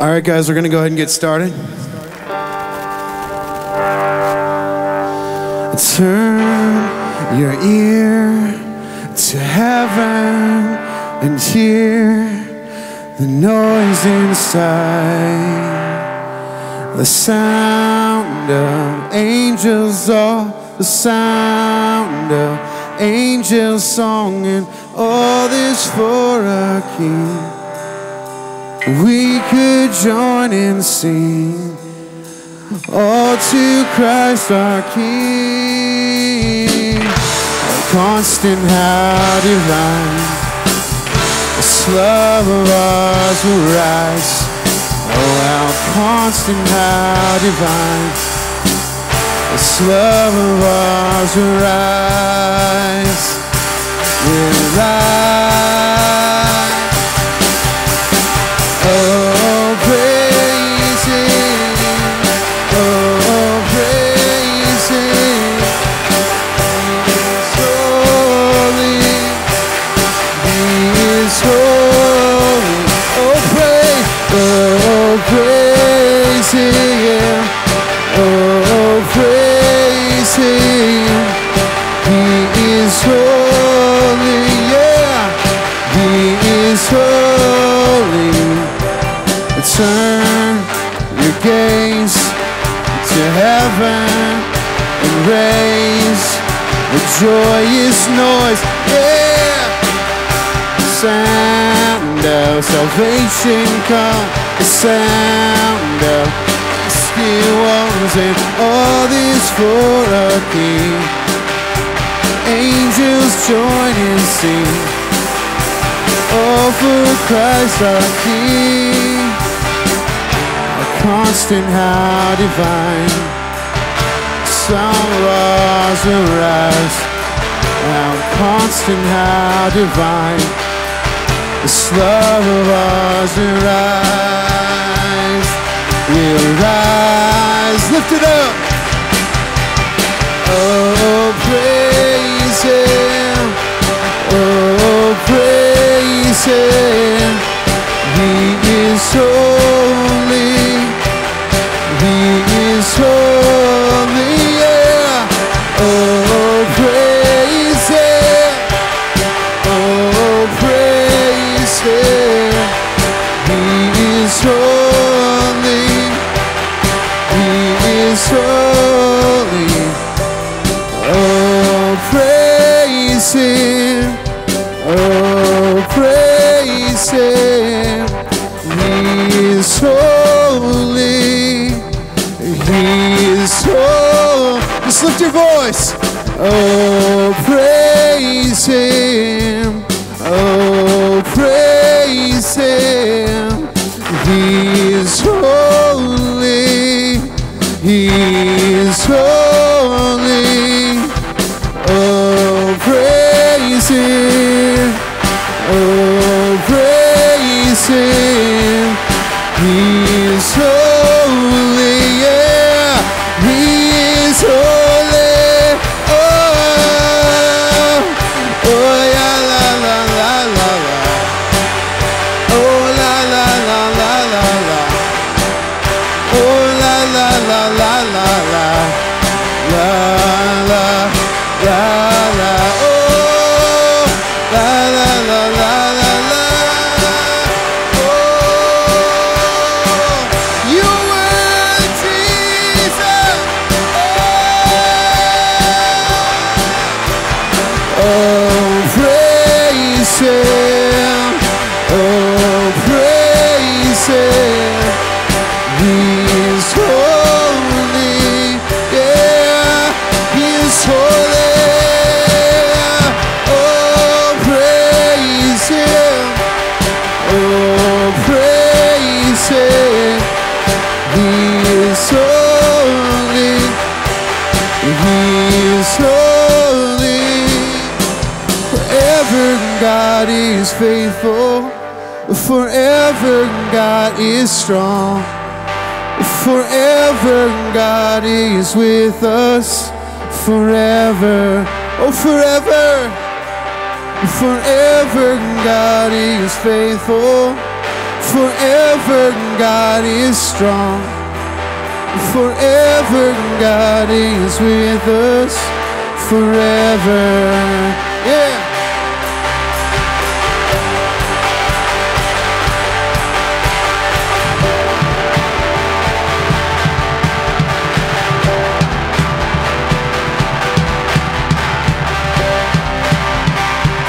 All right, guys, we're going to go ahead and get started. Turn your ear to heaven and hear the noise inside. The sound of angels, all the sound of angels' song, and all this for a king. We could join and sing. All to Christ our King. How constant, how divine. This love of ours will rise. Oh, how constant, how divine. This love of ours will rise. Will rise. Joyous noise. Yeah. Sound of salvation come. The sound of still ones and all this for a king. Angels join and sing. all for Christ our King A constant, how divine. Some laws will rise. How constant, how divine. This love of ours will rise. Will rise. Lift it up. Oh, praise Him. Oh, praise Him. He is holy. Is holy. He is holy. Is with us. Forever. Oh, forever. Forever God is faithful. Forever God is strong. Forever God is with us. Forever.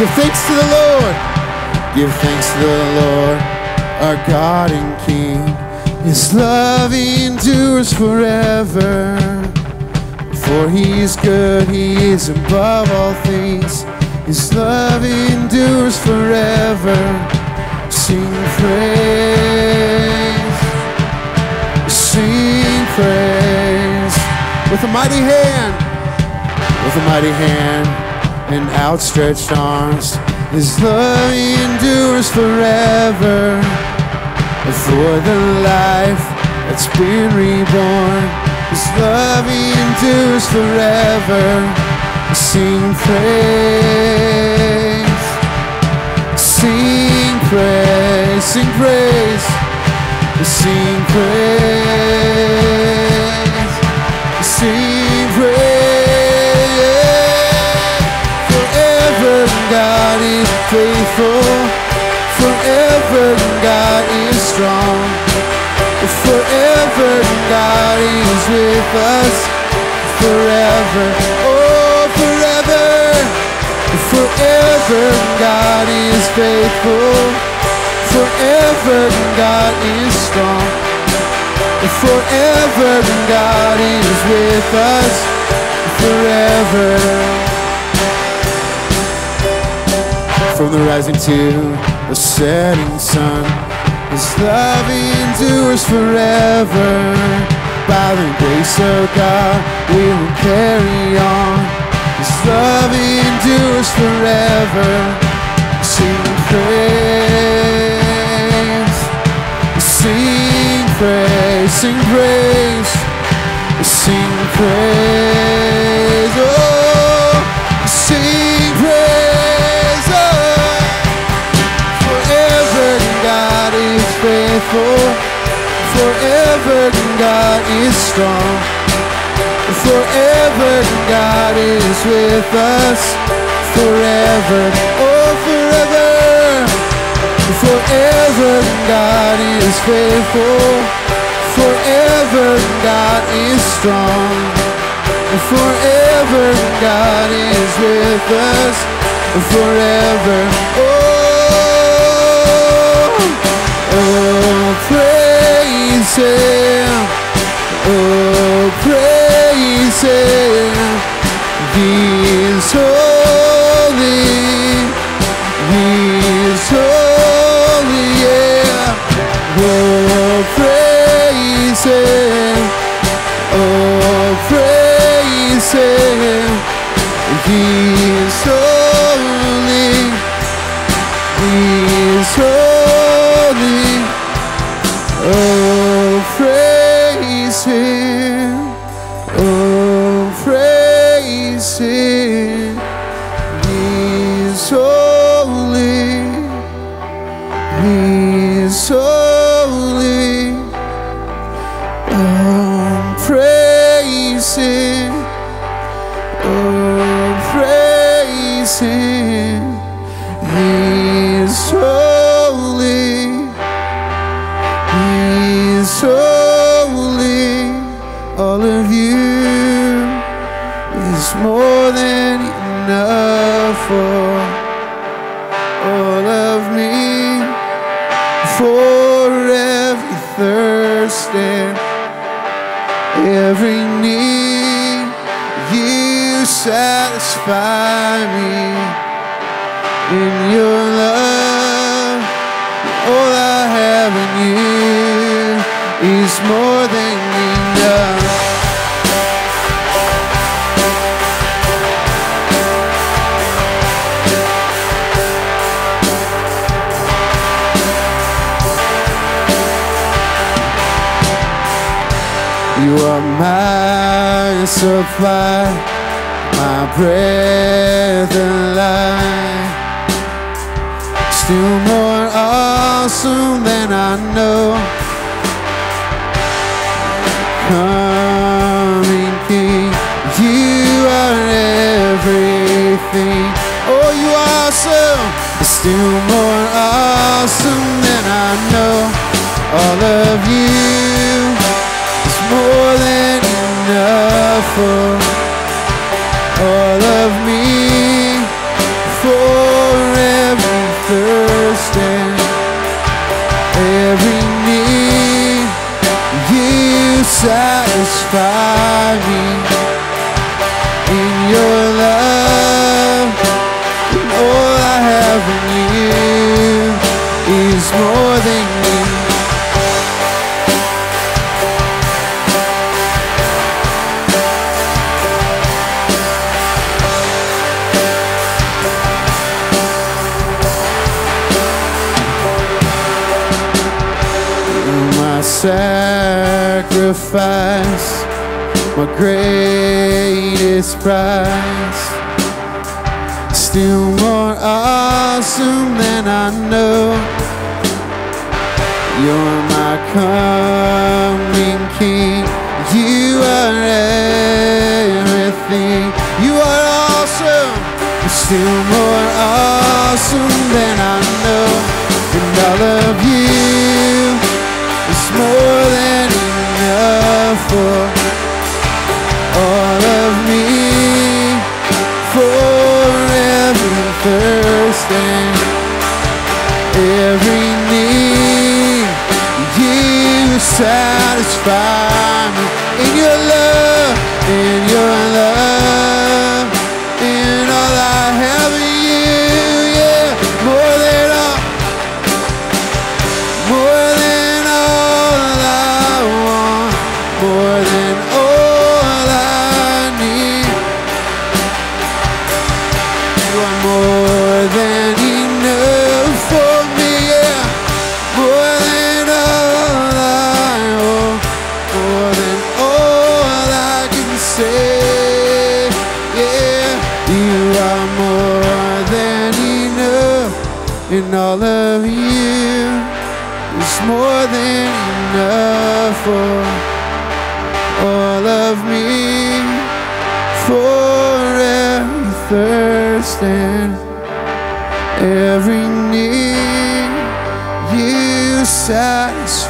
Give thanks to the Lord. Give thanks to the Lord, our God and King. His love endures forever. For he is good, he is above all things. His love endures forever. Sing praise, sing praise with a mighty hand, with a mighty hand and outstretched arms. His love endures forever. For the life that's been reborn, His love endures forever. Sing praise, sing praise, sing praise, sing praise, sing praise. God is faithful. Forever God is strong. Forever God is with us. Forever, oh forever. Forever God is faithful. Forever God is strong. Forever God is with us. Forever. From the rising to the setting sun. His love endures forever. By the grace of God, we will carry on. His love endures forever. Sing praise, sing praise, sing praise, sing praise. Oh, faithful. Forever God is strong. Forever God is with us. Forever, oh forever. Forever God is faithful. Forever God is strong. Forever God is with us. Forever, oh, praise Him. Oh, praise Him. He is holy. He is holy, yeah. Oh, praise Him. Oh, praise Him. He soon then I know You're my coming king. You are everything. You are awesome. Still more awesome than I know. And all of you is more than enough for stand. Every need you satisfy.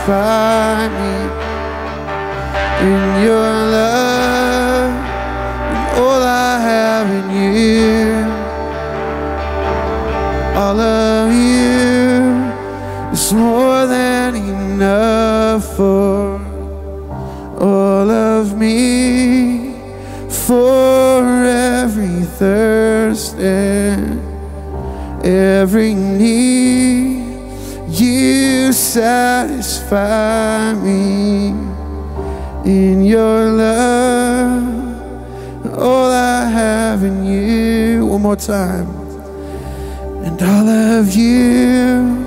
far. time. And all of you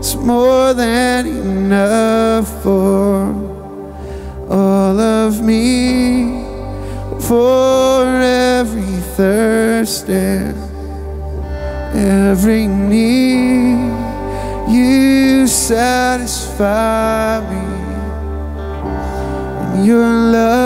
is more than enough for all of me, for every thirst and every need. You satisfy me in your love.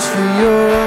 Search for yours.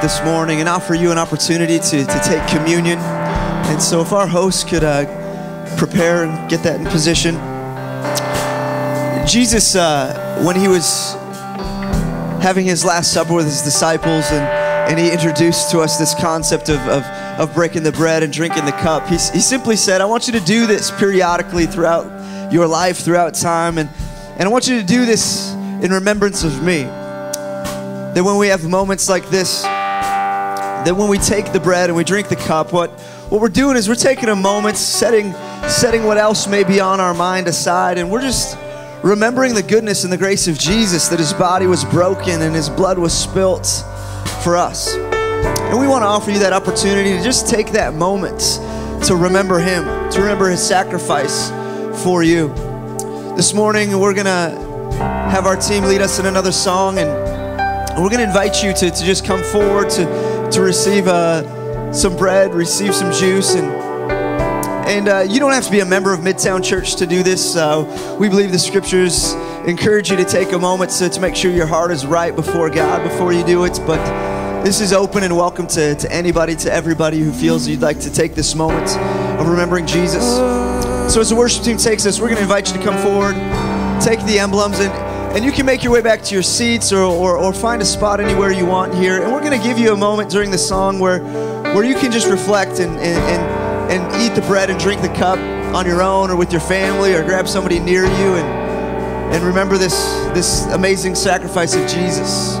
This morning and offer you an opportunity to, to take communion. And so, if our host could uh, prepare and get that in position. Jesus, uh, when he was having his last supper with his disciples and, and he introduced to us this concept of, of, of breaking the bread and drinking the cup, he, he simply said, I want you to do this periodically throughout your life, throughout time, and, and I want you to do this in remembrance of me. That when we have moments like this, that when we take the bread and we drink the cup, what, what we're doing is we're taking a moment, setting, setting what else may be on our mind aside, and we're just remembering the goodness and the grace of Jesus that his body was broken and his blood was spilt for us. And we want to offer you that opportunity to just take that moment to remember him, to remember his sacrifice for you. This morning, we're going to have our team lead us in another song, and we're going to invite you to, to just come forward to, to receive uh, some bread, receive some juice, and and uh, you don't have to be a member of Midtown Church to do this. We believe the scriptures encourage you to take a moment to, to make sure your heart is right before God before you do it. But this is open and welcome to, to anybody, to everybody who feels you'd like to take this moment of remembering Jesus. So as the worship team takes us, we're going to invite you to come forward, take the emblems, and, and you can make your way back to your seats or, or, or find a spot anywhere you want here. And we're going to give you a moment during the song where, where you can just reflect and, and, and and eat the bread and drink the cup on your own or with your family or grab somebody near you and, and remember this, this amazing sacrifice of Jesus.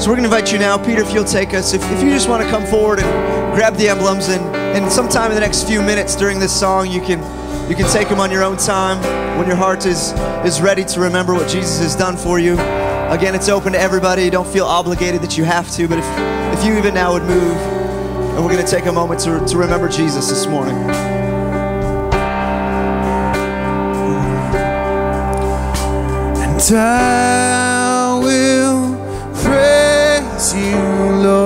So we're going to invite you now. Peter, if you'll take us, if, if you just want to come forward and grab the emblems and, and sometime in the next few minutes during this song, you can, you can take them on your own time when your heart is, is ready to remember what Jesus has done for you. Again, it's open to everybody. Don't feel obligated that you have to, but if, if you even now would move, and we're going to take a moment to, to remember Jesus this morning. And I will praise you, Lord.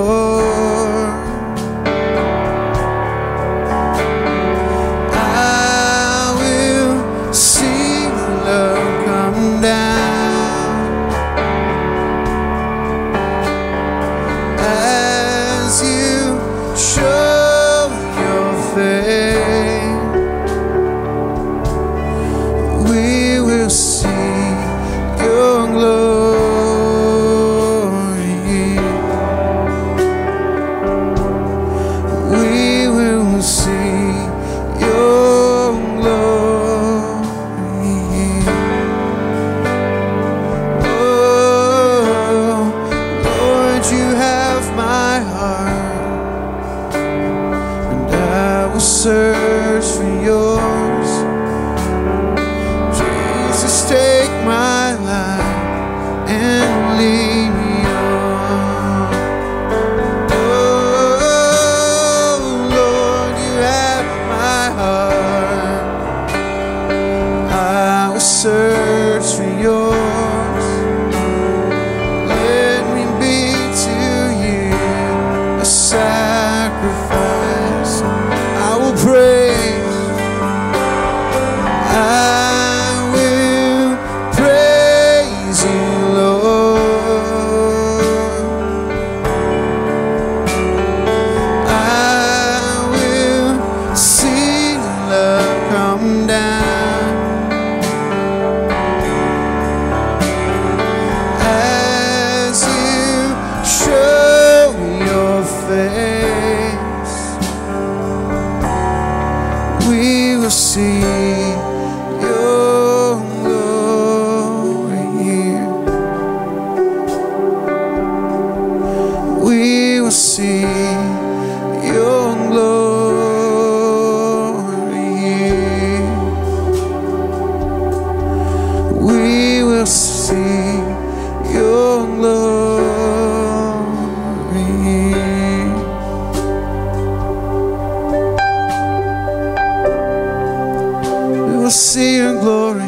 Will see your glory.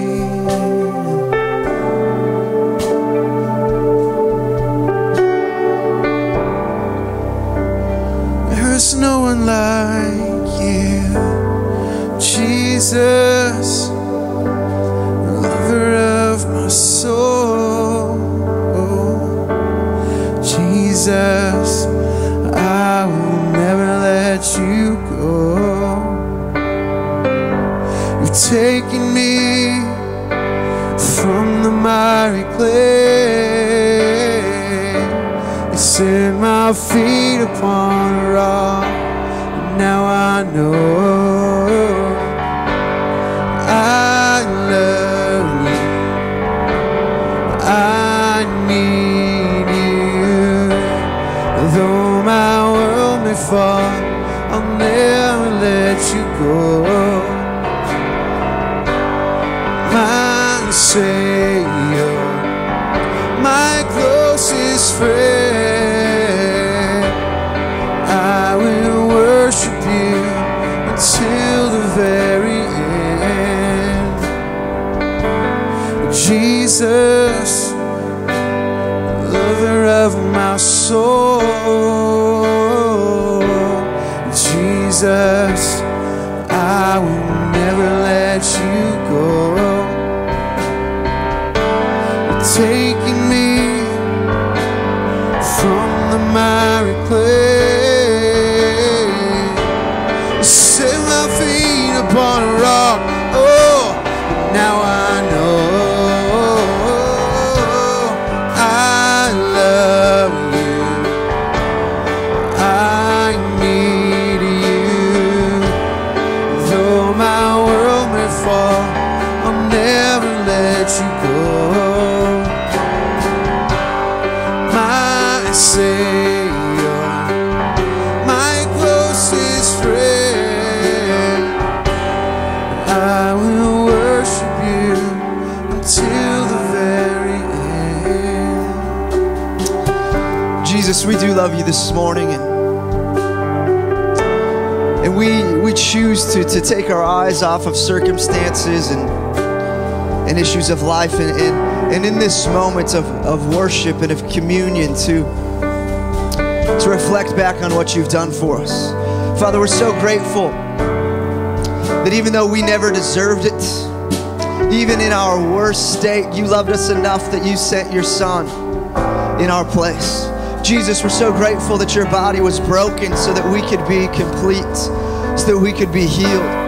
Circumstances and and issues of life and, and, and in this moment of, of worship and of communion to to reflect back on what you've done for us. Father, we're so grateful that even though we never deserved it, even in our worst state, you loved us enough that you sent your son in our place. Jesus, we're so grateful that your body was broken so that we could be complete, so that we could be healed.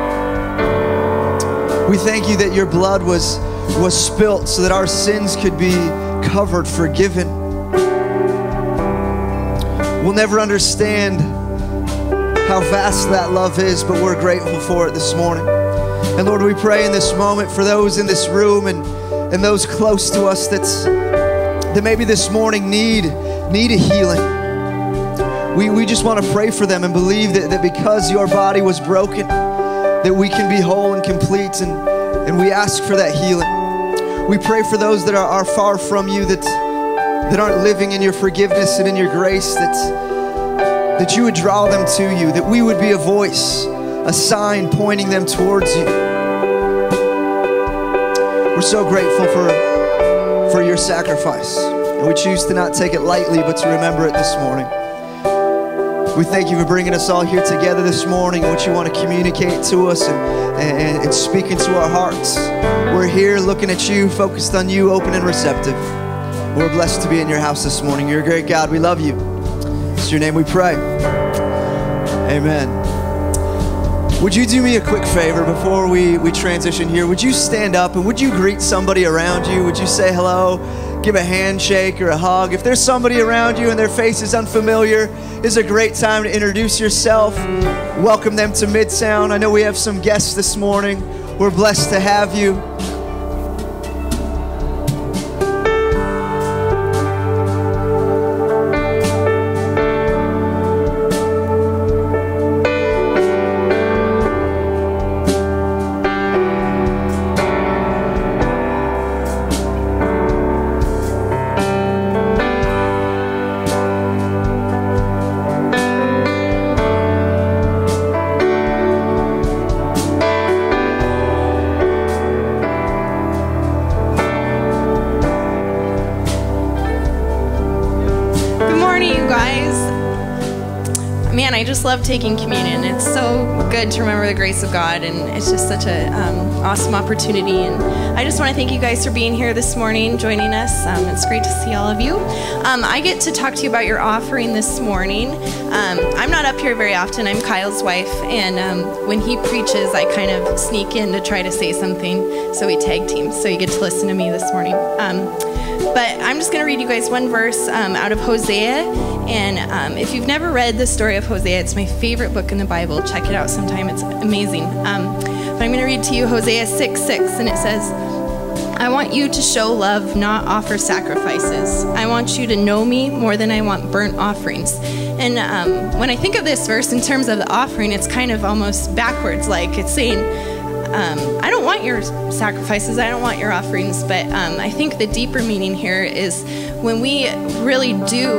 We thank you that your blood was, was spilt so that our sins could be covered, forgiven. We'll never understand how vast that love is, but we're grateful for it this morning. And Lord, we pray in this moment for those in this room and, and those close to us that's, that maybe this morning need, need a healing. We, we just want to pray for them and believe that, that because your body was broken, that we can be whole and complete, and, and we ask for that healing. We pray for those that are, are far from you, that, that aren't living in your forgiveness and in your grace, that, that you would draw them to you, that we would be a voice, a sign pointing them towards you. We're so grateful for, for your sacrifice, and we choose to not take it lightly, but to remember it this morning. We thank you for bringing us all here together this morning and what you want to communicate to us and, and, and speak into our hearts. We're here looking at you, focused on you, open and receptive. We're blessed to be in your house this morning. You're a great God. We love you. It's your name we pray. Amen. Would you do me a quick favor before we, we transition here? Would you stand up and would you greet somebody around you? Would you say hello, give a handshake or a hug? If there's somebody around you and their face is unfamiliar, is a great time to introduce yourself. Welcome them to Midtown. I know we have some guests this morning. We're blessed to have you. Love taking communion. It's so good to remember the grace of God, and it's just such an um, awesome opportunity. And I just want to thank you guys for being here this morning, joining us. Um, it's great to see all of you. Um, I get to talk to you about your offering this morning. I'm not up here very often. I'm Kyle's wife, and um, when he preaches, I kind of sneak in to try to say something. So we tag team. So you get to listen to me this morning. Um, but I'm just going to read you guys one verse um, out of Hosea. And um, if you've never read the story of Hosea, it's my favorite book in the Bible. Check it out sometime, it's amazing. Um, but I'm going to read to you Hosea 6 6, and it says, I want you to show love, not offer sacrifices. I want you to know me more than I want burnt offerings. And um, when I think of this verse in terms of the offering, it's kind of almost backwards. Like it's saying, um, I don't want your sacrifices, I don't want your offerings, but um, I think the deeper meaning here is when we really do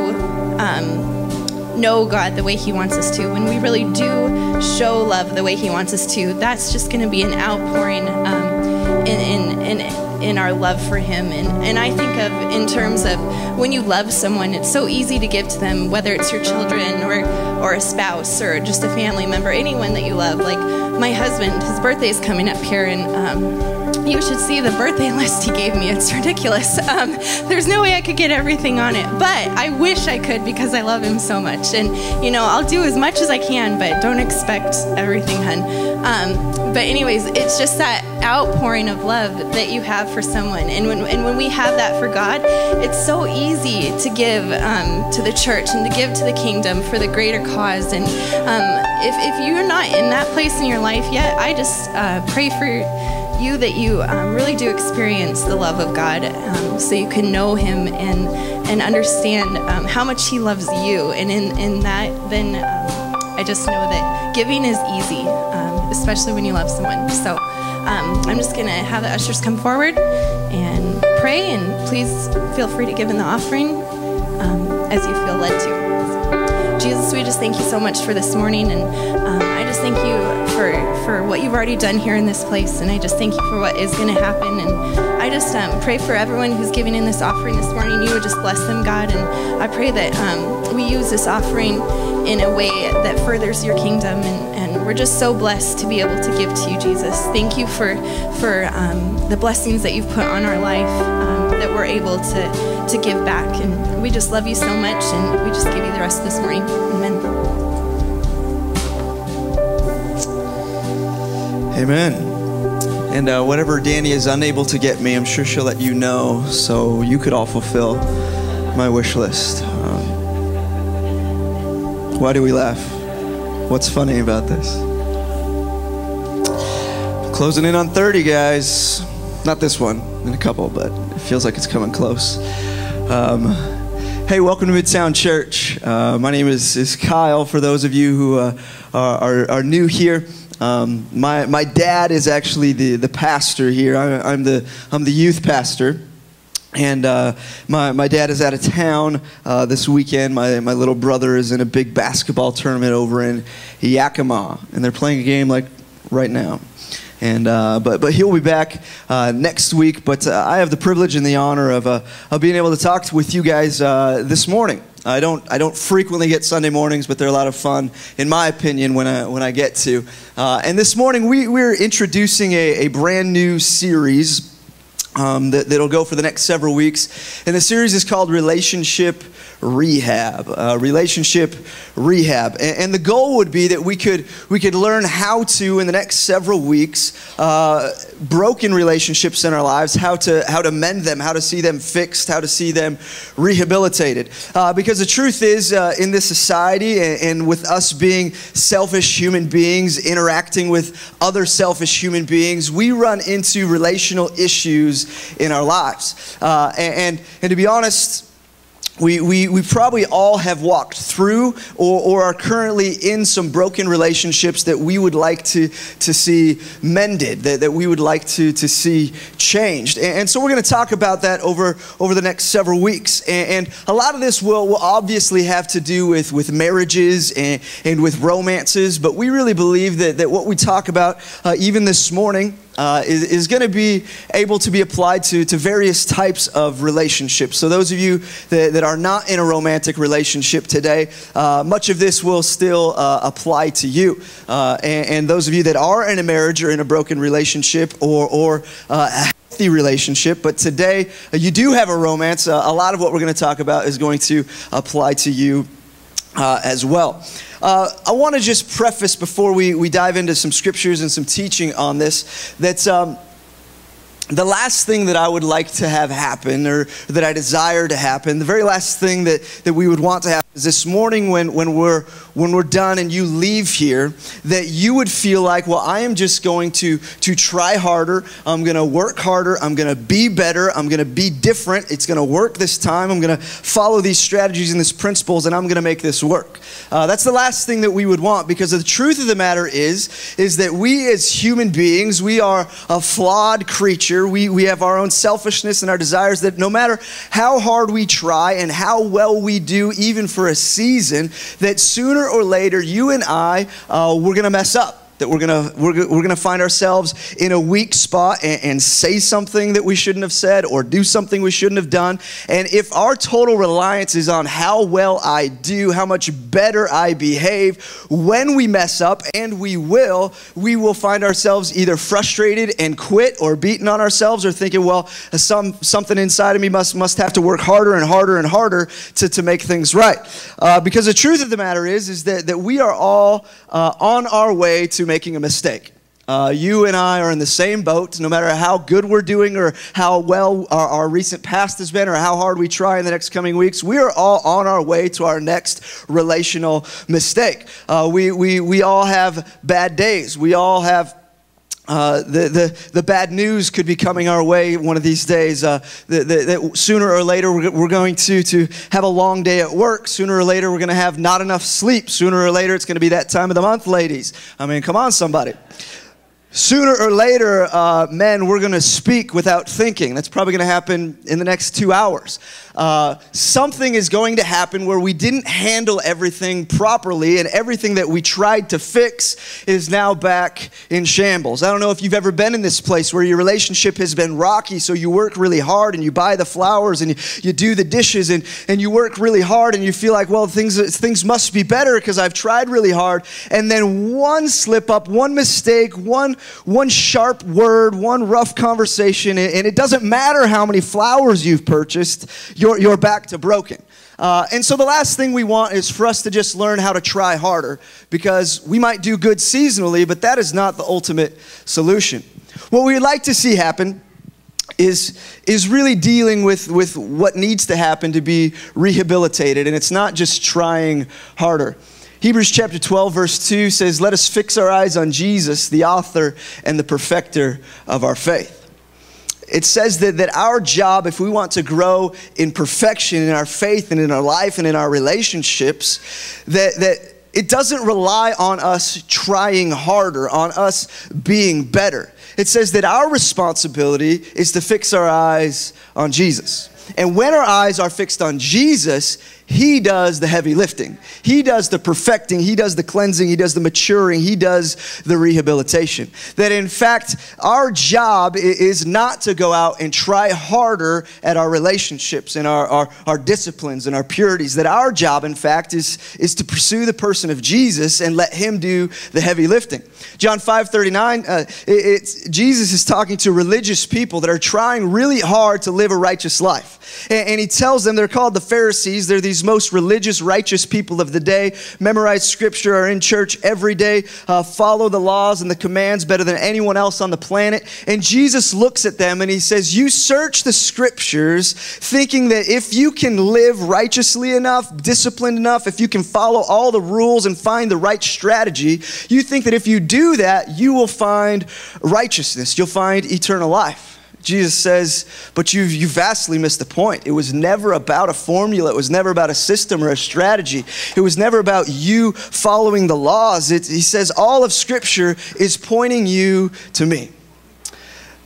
um, know God the way He wants us to, when we really do show love the way He wants us to, that's just going to be an outpouring um, in, in, in in our love for him and, and i think of in terms of when you love someone it's so easy to give to them whether it's your children or or a spouse or just a family member anyone that you love like my husband, his birthday is coming up here, and um, you should see the birthday list he gave me. It's ridiculous. Um, there's no way I could get everything on it, but I wish I could because I love him so much. And, you know, I'll do as much as I can, but don't expect everything, hun. Um, but, anyways, it's just that outpouring of love that you have for someone. And when, and when we have that for God, it's so easy to give um, to the church and to give to the kingdom for the greater cause. And um, if, if you're not in that place in your life yet, I just uh, pray for you that you um, really do experience the love of God um, so you can know Him and, and understand um, how much He loves you. And in, in that, then um, I just know that giving is easy, especially when you love someone. So um, I'm just going to have the ushers come forward and pray, and please feel free to give in the offering as you feel led to. Jesus, we just thank you so much for this morning. And um, I just thank you for, for what you've already done here in this place. And I just thank you for what is going to happen. And I just um, pray for everyone who's giving in this offering this morning. You would just bless them, God. And I pray that um, we use this offering in a way that furthers your kingdom. And, and we're just so blessed to be able to give to you, Jesus. Thank you for, for um, the blessings that you've put on our life um, that we're able to, to give back. And we just love you so much, and we just give you the rest this morning. Amen. Amen. And uh, whatever Danny is unable to get me, I'm sure she'll let you know so you could all fulfill my wish list. Um, why do we laugh? What's funny about this? Closing in on 30, guys. Not this one, in a couple, but it feels like it's coming close. Um, Hey, welcome to Midtown Church. Uh, my name is, is Kyle. For those of you who uh, are, are, new here, um, my, my dad is actually the, the pastor here. I, am the, I'm the youth pastor. And uh, my, my dad is out of town uh, this weekend. My, my little brother is in a big basketball tournament over in Yakima. And they're playing a game like right now. And, uh, but, but he'll be back uh, next week. But uh, I have the privilege and the honor of, uh, of being able to talk with you guys this morning. I don't, I don't frequently get Sunday mornings, but they're a lot of fun, in my opinion, when I, when I get to. And this morning, we, we're introducing a, a brand new series um, that, that'll go for the next several weeks. And the series is called Relationship rehab, uh, relationship rehab. And, and, the goal would be that we could, we could learn how to, in the next several weeks, uh, broken relationships in our lives, how to, how to mend them, how to see them fixed, how to see them rehabilitated. Uh, because the truth is, uh, in this society and, and with us being selfish human beings, interacting with other selfish human beings, we run into relational issues in our lives. Uh, and, and, and to be honest, we, we, we probably all have walked through or, or are currently in some broken relationships that we would like to, to see mended, that, that we would like to, to see changed. And, and so we're going to talk about that over, over the next several weeks. And, and, a lot of this will, will obviously have to do with, with marriages and, and with romances, but we really believe that, that what we talk about uh, even this morning uh, is, is going to be able to be applied to, to various types of relationships. So, those of you that, that are not in a romantic relationship today, uh, much of this will still uh, apply to you. Uh, and, and, those of you that are in a marriage or in a broken relationship or, or uh, a healthy relationship, but today uh, you do have a romance, a lot of what we're going to talk about is going to apply to you as well. Uh, I want to just preface before we, we dive into some scriptures and some teaching on this that um, the last thing that I would like to have happen or that I desire to happen, the very last thing that, that we would want to happen this morning when, when, we're, when we're done and you leave here, that you would feel like, well, I am just going to, to try harder. I'm going to work harder. I'm going to be better. I'm going to be different. It's going to work this time. I'm going to follow these strategies and these principles and I'm going to make this work. Uh, that's the last thing that we would want because the truth of the matter is, is that we as human beings, we are a flawed creature. We, we have our own selfishness and our desires that no matter how hard we try and how well we do, even for a season, that sooner or later you and I, uh, we're going to mess up that we're gonna we're, we're gonna find ourselves in a weak spot and, and, say something that we shouldn't have said or do something we shouldn't have done. And if our total reliance is on how well i do how much better i behave when we mess up and we will we will find ourselves either frustrated and quit or beaten on ourselves or thinking well some something inside of me must must have to work harder and harder and harder to, to make things right. Uh, because the truth of the matter is is that, that we are all uh, on our way to making a mistake. Uh, you and I are in the same boat, no matter how good we're doing or how well our, our, recent past has been or how hard we try in the next coming weeks. We are all on our way to our next relational mistake. Uh, we, we, we all have bad days. We all have uh, the, the, the bad news could be coming our way one of these days. Uh, that, that, sooner or later, we're, we're going to, to have a long day at work. Sooner or later, we're going to have not enough sleep. Sooner or later, it's going to be that time of the month, ladies. I mean, come on, somebody. Sooner or later, uh, men, we're going to speak without thinking. That's probably going to happen in the next two hours uh, something is going to happen where we didn't handle everything properly, and everything that we tried to fix is now back in shambles. I don't know if you've ever been in this place where your relationship has been rocky, so you work really hard and you buy the flowers and you, you do the dishes and, and you work really hard and you feel like, well, things, things must be better because I've tried really hard. And then one slip up, one mistake, one, one sharp word, one rough conversation, and it doesn't matter how many flowers you've purchased you're back to broken. Uh, and so the last thing we want is for us to just learn how to try harder because we might do good seasonally, but that is not the ultimate solution. What we'd like to see happen is, is really dealing with, with what needs to happen to be rehabilitated, and it's not just trying harder. Hebrews chapter 12, verse 2 says, Let us fix our eyes on Jesus, the author and the perfecter of our faith it says that, that our job, if we want to grow in perfection in our faith and in our life and in our relationships, that, that it doesn't rely on us trying harder, on us being better. It says that our responsibility is to fix our eyes on Jesus. And when our eyes are fixed on Jesus, he does the heavy lifting. He does the perfecting. He does the cleansing. He does the maturing. He does the rehabilitation. That in fact, our job is not to go out and try harder at our relationships and our, our, our disciplines and our purities. That our job, in fact, is, is to pursue the person of Jesus and let him do the heavy lifting. John 5 39, uh, it, Jesus is talking to religious people that are trying really hard to live a righteous life. And, and he tells them they're called the Pharisees. They're these most religious, righteous people of the day, memorize scripture, are in church every day, uh, follow the laws and the commands better than anyone else on the planet. And Jesus looks at them and he says, You search the scriptures thinking that if you can live righteously enough, disciplined enough, if you can follow all the rules and find the right strategy, you think that if you do that, you will find righteousness, you'll find eternal life. Jesus says, but you you vastly missed the point. It was never about a formula. It was never about a system or a strategy. It was never about you following the laws. It, he says all of Scripture is pointing you to me.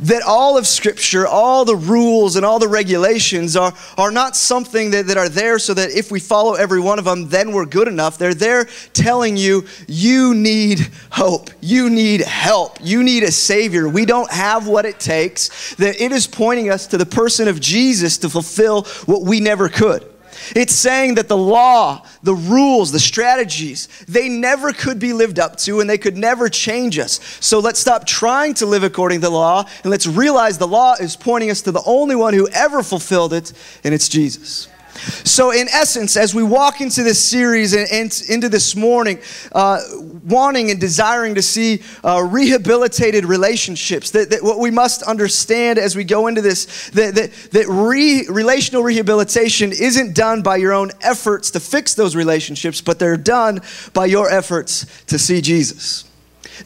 That all of Scripture, all the rules and all the regulations are, are not something that, that are there so that if we follow every one of them, then we're good enough. They're there telling you, you need hope. You need help. You need a Savior. We don't have what it takes. That it is pointing us to the person of Jesus to fulfill what we never could. It's saying that the law, the rules, the strategies, they never could be lived up to and they could never change us. So let's stop trying to live according to the law and let's realize the law is pointing us to the only one who ever fulfilled it, and it's Jesus. So, in essence, as we walk into this series and, into this morning, uh, wanting and desiring to see uh, rehabilitated relationships, that, that, what we must understand as we go into this, that, that, that re, relational rehabilitation isn't done by your own efforts to fix those relationships, but they're done by your efforts to see Jesus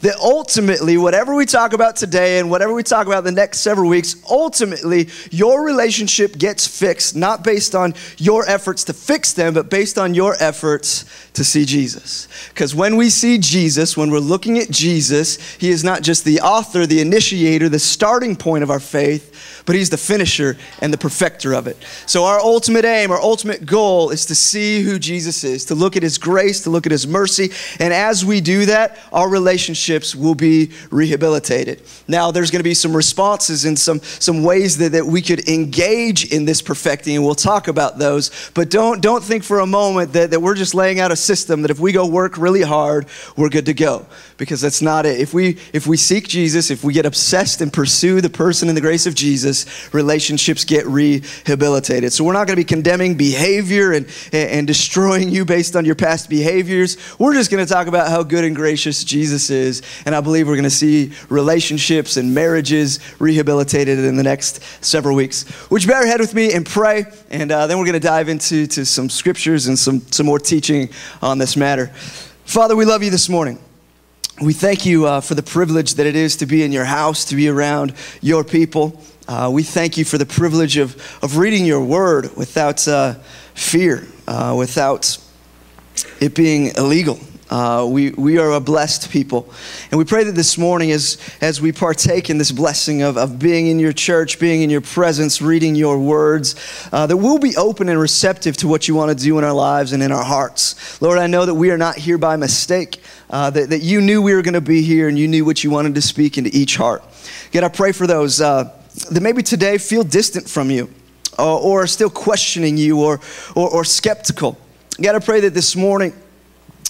that ultimately, whatever we talk about today and whatever we talk about the next several weeks, ultimately, your relationship gets fixed, not based on your efforts to fix them, but based on your efforts to see Jesus. Because when we see Jesus, when we're looking at Jesus, He is not just the author, the initiator, the starting point of our faith, but He's the finisher and the perfecter of it. So, our ultimate aim, our ultimate goal is to see who Jesus is, to look at His grace, to look at His mercy. And as we do that, our relationships will be rehabilitated. Now, there's going to be some responses and some, some ways that, that we could engage in this perfecting, and we'll talk about those. But don't, don't think for a moment that, that we're just laying out a system that if we go work really hard, we're good to go. Because that's not it. If we, if we seek Jesus, if we get obsessed and pursue the person and the grace of Jesus, relationships get rehabilitated. So we're not going to be condemning behavior and, and destroying you based on your past behaviors. We're just going to talk about how good and gracious Jesus is. And I believe we're going to see relationships and marriages rehabilitated in the next several weeks. Would you bow your head with me and pray? And uh, then we're going to dive into to some scriptures and some, some more teaching on this matter. Father, we love you this morning. We thank you uh, for the privilege that it is to be in your house, to be around your people. Uh, we thank you for the privilege of, of reading your word without uh, fear, uh, without it being illegal. Uh, we, we are a blessed people. And we pray that this morning, as, as we partake in this blessing of, of being in your church, being in your presence, reading your words, uh, that we'll be open and receptive to what you want to do in our lives and in our hearts. Lord, I know that we are not here by mistake, uh, that, that you knew we were going to be here and you knew what you wanted to speak into each heart. God, I pray for those uh, that maybe today feel distant from you uh, or are still questioning you or, or, or skeptical. God, I pray that this morning,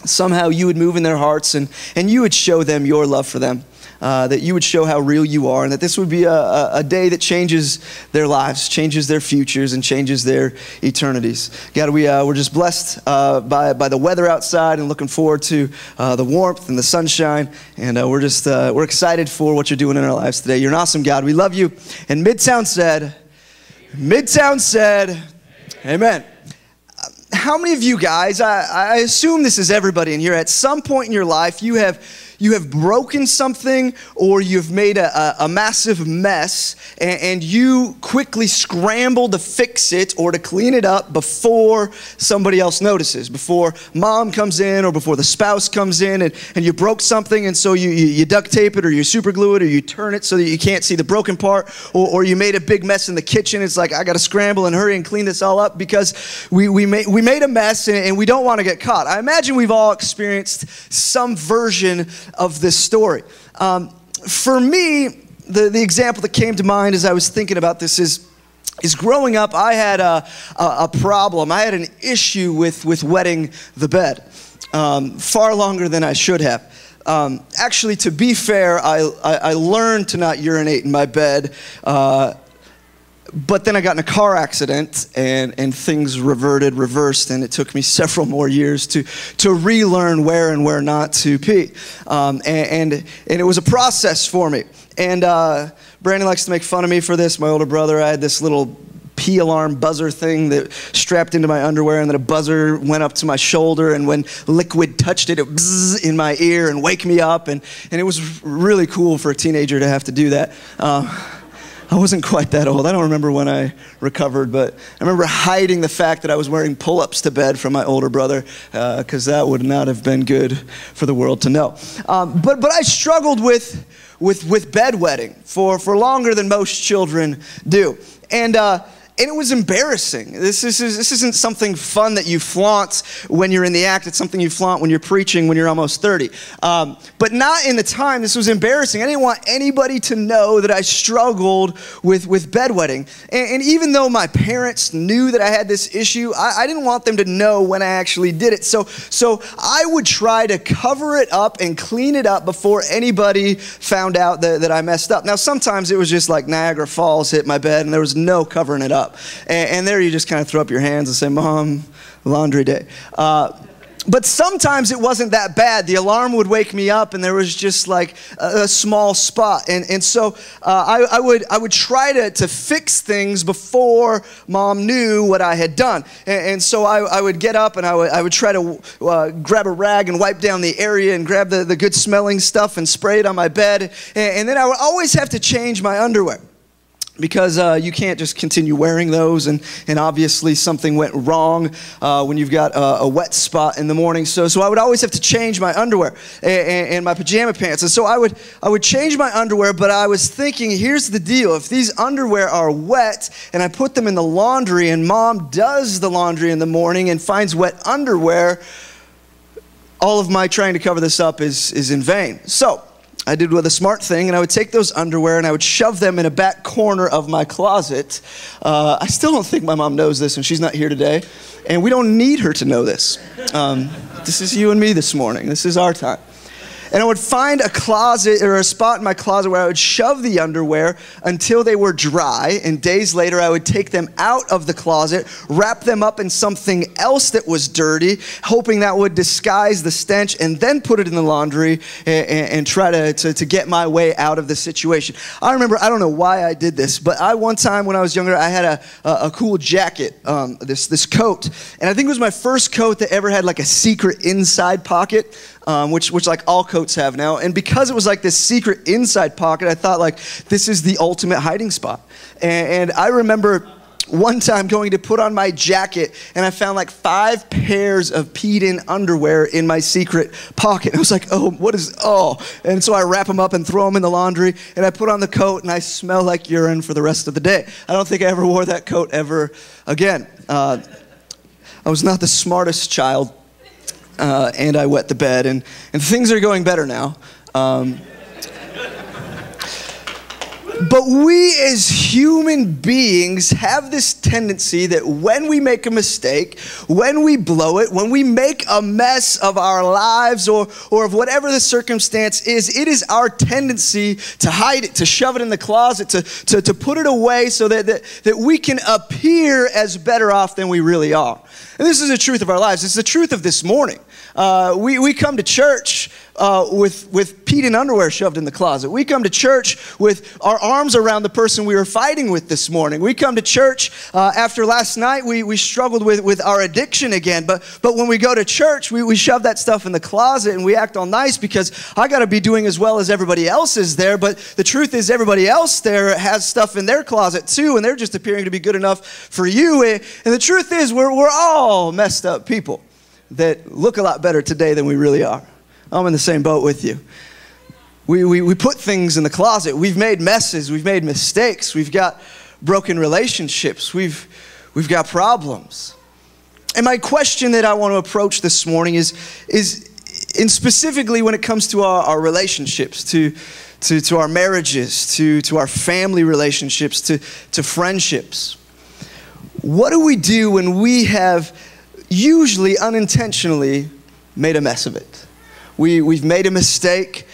somehow you would move in their hearts and, and you would show them your love for them. Uh, that you would show how real you are, and that this would be a, a, a, day that changes their lives, changes their futures, and changes their eternities. God, we, uh, we're just blessed uh, by, by the weather outside and looking forward to uh, the warmth and the sunshine. And uh, we're just uh, we're excited for what you're doing in our lives today. You're an awesome God. We love you. And Midtown said, Midtown said, Amen. Amen how many of you guys, I, I, assume this is everybody in here, at some point in your life, you have you have broken something or you've made a, a, a massive mess and, and, you quickly scramble to fix it or to clean it up before somebody else notices, before mom comes in or before the spouse comes in and, and you broke something and so you, you, you duct tape it or you super glue it or you turn it so that you can't see the broken part or, or you made a big mess in the kitchen. It's like, I got to scramble and hurry and clean this all up because we, we, made, we made a mess and, and we don't want to get caught. I imagine we've all experienced some version of this story. Um, for me, the, the example that came to mind as I was thinking about this is is growing up, I had a, a, a, problem. I had an issue with, with wetting the bed um, far longer than I should have. Um, actually, to be fair, I, I, I, learned to not urinate in my bed uh, but then I got in a car accident and, and things reverted, reversed, and it took me several more years to, to relearn where and where not to pee. Um, and, and, and, it was a process for me. And uh, Brandon likes to make fun of me for this. My older brother, I had this little pee alarm buzzer thing that strapped into my underwear, and then a buzzer went up to my shoulder, and when liquid touched it, it bzzz in my ear and wake me up. And, and it was really cool for a teenager to have to do that. Uh, I wasn't quite that old. I don't remember when I recovered, but I remember hiding the fact that I was wearing pull ups to bed from my older brother because uh, that would not have been good for the world to know. Um, but, but I struggled with, with, with bedwetting for, for longer than most children do. And, uh, and it was embarrassing. This, is, this isn't something fun that you flaunt when you're in the act. It's something you flaunt when you're preaching when you're almost 30. Um, but not in the time. This was embarrassing. I didn't want anybody to know that I struggled with, with bedwetting. And, and even though my parents knew that I had this issue, I, I didn't want them to know when I actually did it. So, so I would try to cover it up and clean it up before anybody found out that, that I messed up. Now, sometimes it was just like Niagara Falls hit my bed and there was no covering it up up. And, and there you just kind of throw up your hands and say, Mom, laundry day. Uh, but sometimes it wasn't that bad. The alarm would wake me up, and there was just like a, a small spot. And, and so uh, I, I, would, I would try to, to fix things before mom knew what I had done. And, and so I, I would get up and I would, I would try to uh, grab a rag and wipe down the area and grab the, the good smelling stuff and spray it on my bed. And, and then I would always have to change my underwear because uh, you can't just continue wearing those and, and obviously something went wrong uh, when you've got a, a, wet spot in the morning. So, so i would always have to change my underwear and, and, my pajama pants. And so I would, I would change my underwear but i was thinking here's the deal. If these underwear are wet and i put them in the laundry and mom does the laundry in the morning and finds wet underwear all of my trying to cover this up is, is in vain. So I did with a smart thing, and I would take those underwear and I would shove them in a back corner of my closet. Uh, I still don't think my mom knows this, and she's not here today, and we don't need her to know this. Um, this is you and me this morning. This is our time and I would find a closet or a spot in my closet where I would shove the underwear until they were dry. And days later, I would take them out of the closet, wrap them up in something else that was dirty, hoping that would disguise the stench, and then put it in the laundry and, and, and try to, to, to, get my way out of the situation. I remember, I don't know why I did this, but I one time when I was younger, I had a, a, a cool jacket, um, this, this coat. And I think it was my first coat that ever had like a secret inside pocket um, which, which like all coats have now. And because it was like this secret inside pocket, I thought like this is the ultimate hiding spot. And, and I remember one time going to put on my jacket and I found like five pairs of peed in underwear in my secret pocket. I was like, oh, what is, oh. And so I wrap them up and throw them in the laundry and I put on the coat and I smell like urine for the rest of the day. I don't think I ever wore that coat ever again. Uh, I was not the smartest child uh, and I wet the bed, and, and things are going better now. Um, but we as human beings have this tendency that when we make a mistake, when we blow it, when we make a mess of our lives or, or of whatever the circumstance is, it is our tendency to hide it, to shove it in the closet, to, to, to put it away so that, that, that we can appear as better off than we really are. And this is the truth of our lives. It's the truth of this morning. Uh, we, we come to church uh, with, with Pete in underwear shoved in the closet. We come to church with our arms around the person we were fighting with this morning. We come to church uh, after last night, we, we struggled with, with our addiction again. But, but when we go to church, we, we shove that stuff in the closet and we act all nice because I got to be doing as well as everybody else is there. But the truth is, everybody else there has stuff in their closet too, and they're just appearing to be good enough for you. And the truth is, we're, we're all messed up people that look a lot better today than we really are. I'm in the same boat with you. We, we, we put things in the closet. We've made messes. We've made mistakes. We've got broken relationships. We've, we've got problems. And my question that I want to approach this morning is, is and specifically when it comes to our, our relationships, to, to, to our marriages, to, to our family relationships, to, to friendships. What do we do when we have usually unintentionally made a mess of it. We, we've made a mistake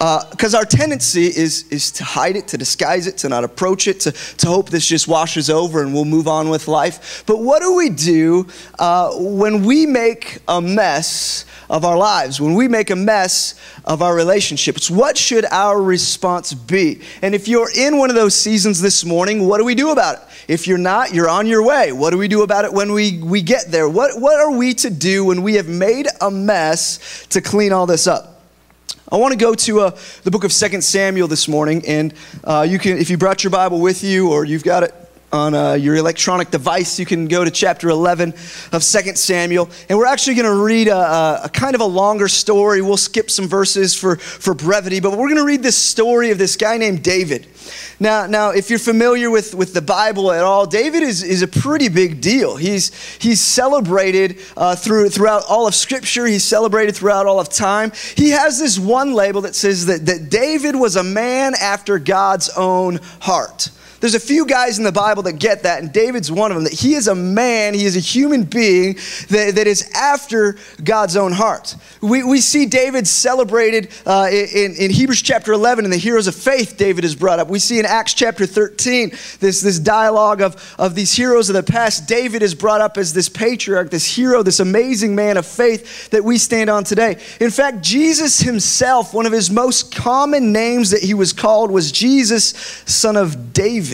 because uh, our tendency is, is to hide it, to disguise it, to not approach it, to, to hope this just washes over and we'll move on with life. But what do we do uh, when we make a mess of our lives, when we make a mess of our relationships? What should our response be? And if you're in one of those seasons this morning, what do we do about it? If you're not, you're on your way. What do we do about it when we, we get there? What, what are we to do when we have made a mess to clean all this up? I want to go to uh, the book of 2 Samuel this morning, and uh, you can, if you brought your Bible with you or you've got it on uh, your electronic device, you can go to chapter 11 of 2 Samuel. And we're actually going to read a, a, a, kind of a longer story. We'll skip some verses for, for brevity, but we're going to read this story of this guy named David. Now, now, if you're familiar with, with the Bible at all, David is, is a pretty big deal. He's, he's celebrated uh, through, throughout all of Scripture, he's celebrated throughout all of time. He has this one label that says that, that David was a man after God's own heart. There's a few guys in the Bible that get that, and David's one of them. That he is a man, he is a human being that, that is after God's own heart. We, we see David celebrated uh, in, in Hebrews chapter 11 in the heroes of faith, David is brought up. We see in Acts chapter 13 this, this dialogue of, of these heroes of the past. David is brought up as this patriarch, this hero, this amazing man of faith that we stand on today. In fact, Jesus himself, one of his most common names that he was called was Jesus, son of David.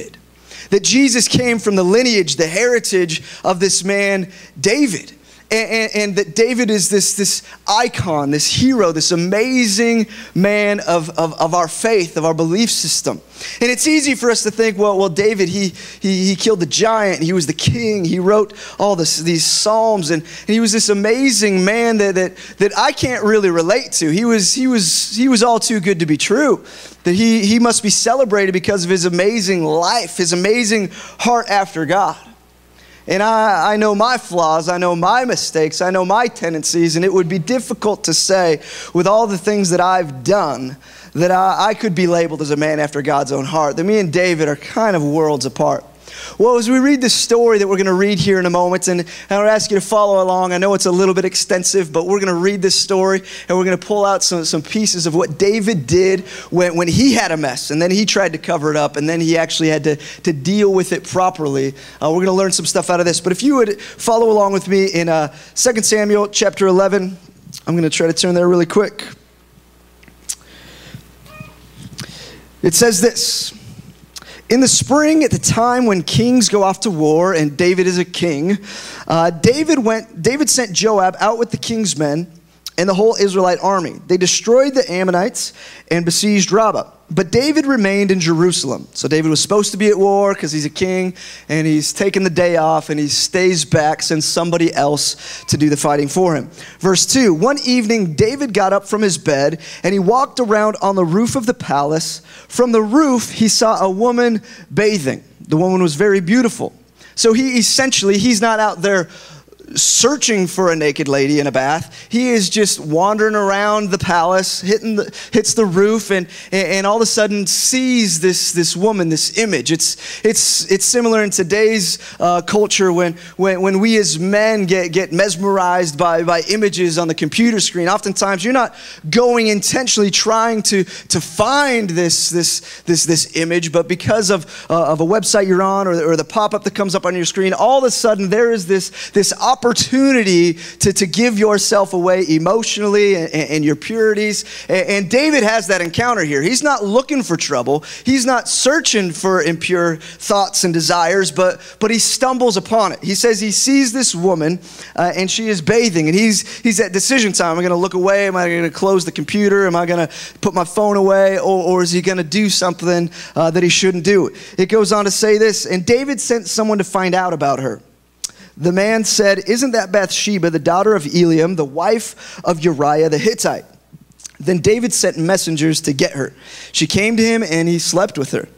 That Jesus came from the lineage, the heritage of this man, David. And, and, and, that David is this, this icon, this hero, this amazing man of, of, of, our faith, of our belief system. And it's easy for us to think, well, well David, he, he, he killed the giant, he was the king, he wrote all this, these psalms, and, and he was this amazing man that, that, that I can't really relate to. He was, he, was, he was all too good to be true that he, he must be celebrated because of his amazing life, his amazing heart after God. And I, I know my flaws, I know my mistakes, I know my tendencies, and it would be difficult to say, with all the things that I've done, that I, I could be labeled as a man after God's own heart. That me and David are kind of worlds apart. Well, as we read the story that we're going to read here in a moment, and I would ask you to follow along. I know it's a little bit extensive, but we're going to read this story and we're going to pull out some, some pieces of what David did when, when he had a mess, and then he tried to cover it up, and then he actually had to, to deal with it properly. Uh, we're going to learn some stuff out of this. But if you would follow along with me in uh, 2 Samuel chapter 11, I'm going to try to turn there really quick. It says this. In the spring, at the time when kings go off to war, and David is a king, uh, David went. David sent Joab out with the king's men and the whole Israelite army. They destroyed the Ammonites and besieged Rabbah. But David remained in Jerusalem. So David was supposed to be at war because he's a king and he's taken the day off and he stays back, sends somebody else to do the fighting for him. Verse 2 One evening, David got up from his bed and he walked around on the roof of the palace. From the roof, he saw a woman bathing. The woman was very beautiful. So he essentially, he's not out there searching for a naked lady in a bath. He is just wandering around the palace, hitting the, hits the roof, and, and all of a sudden sees this, this woman, this image. It's, it's, it's similar in today's uh, culture when, when, when we as men get, get mesmerized by, by images on the computer screen. Oftentimes, you're not going intentionally trying to, to find this, this, this, this image, but because of, uh, of a website you're on or, or the pop up that comes up on your screen, all of a sudden there is this, this opportunity opportunity to, to give yourself away emotionally and, and your purities. And, and David has that encounter here. He's not looking for trouble, he's not searching for impure thoughts and desires, but, but he stumbles upon it. He says he sees this woman uh, and she is bathing, and he's, he's at decision time. Am I going to look away? Am I going to close the computer? Am I going to put my phone away? Or, or is he going to do something uh, that he shouldn't do? It goes on to say this, and David sent someone to find out about her. The man said, Isn't that Bathsheba, the daughter of Eliam, the wife of Uriah the Hittite? Then David sent messengers to get her. She came to him, and he slept with her.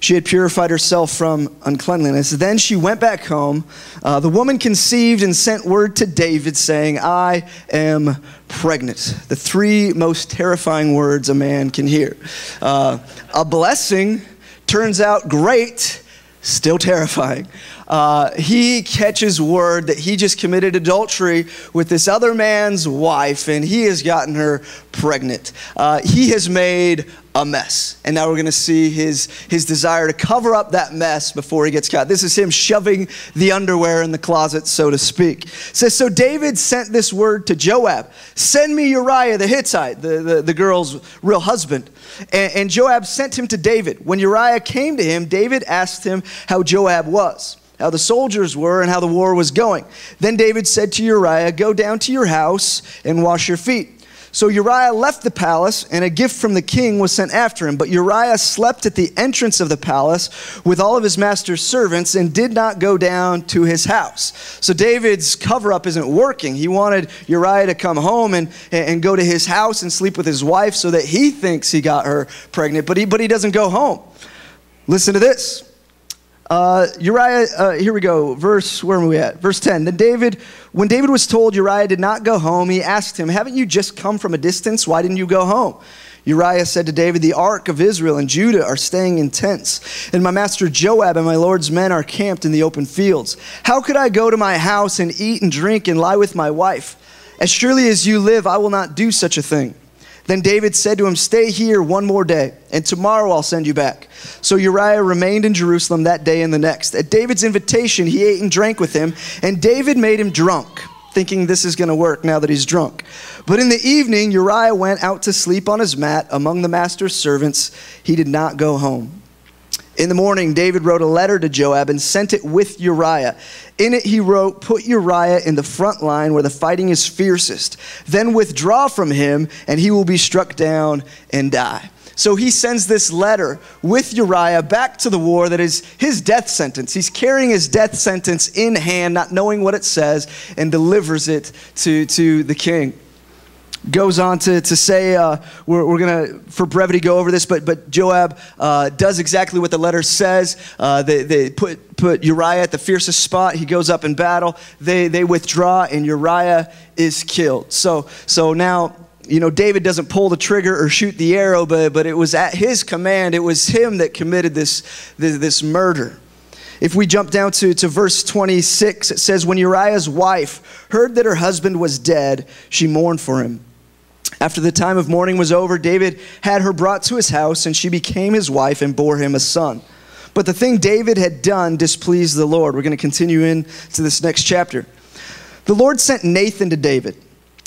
She had purified herself from uncleanliness. Then she went back home. Uh, the woman conceived and sent word to David, saying, I am pregnant. The three most terrifying words a man can hear. Uh, a blessing turns out great, still terrifying uh, he catches word that he just committed adultery with this other man's wife and he has gotten her pregnant. Uh, he has made a mess. And now we're going to see his, his desire to cover up that mess before he gets caught. This is him shoving the underwear in the closet, so to speak. It says, So David sent this word to Joab Send me Uriah the Hittite, the, the, the girl's real husband. And, and Joab sent him to David. When Uriah came to him, David asked him how Joab was how the soldiers were, and how the war was going. Then David said to Uriah, Go down to your house and wash your feet. So Uriah left the palace, and a gift from the king was sent after him. But Uriah slept at the entrance of the palace with all of his master's servants and did not go down to his house. So David's cover up isn't working. He wanted Uriah to come home and, and go to his house and sleep with his wife so that he thinks he got her pregnant, but he, but he doesn't go home. Listen to this. Uh, Uriah, uh, here we go. Verse, where are we at? Verse 10. Then David, when David was told Uriah did not go home, he asked him, Haven't you just come from a distance? Why didn't you go home? Uriah said to David, The ark of Israel and Judah are staying in tents, and my master Joab and my Lord's men are camped in the open fields. How could I go to my house and eat and drink and lie with my wife? As surely as you live, I will not do such a thing. Then David said to him, Stay here one more day, and tomorrow I'll send you back. So Uriah remained in Jerusalem that day and the next. At David's invitation, he ate and drank with him, and David made him drunk, thinking this is going to work now that he's drunk. But in the evening, Uriah went out to sleep on his mat among the master's servants. He did not go home. In the morning, David wrote a letter to Joab and sent it with Uriah. In it, he wrote, Put Uriah in the front line where the fighting is fiercest. Then withdraw from him, and he will be struck down and die. So he sends this letter with Uriah back to the war that is his death sentence. He's carrying his death sentence in hand, not knowing what it says, and delivers it to, to the king goes on to, to say, uh, we're, we're going to, for brevity, go over this, but, but Joab uh, does exactly what the letter says. Uh, they, they put, put Uriah at the fiercest spot. He goes up in battle. They, they withdraw, and Uriah is killed. So, so now, you know, David doesn't pull the trigger or shoot the arrow, but, but it was at his command. It was him that committed this, this, this murder. If we jump down to, to verse 26, it says, When Uriah's wife heard that her husband was dead, she mourned for him. After the time of mourning was over, David had her brought to his house, and she became his wife and bore him a son. But the thing David had done displeased the Lord. We're going to continue into this next chapter. The Lord sent Nathan to David.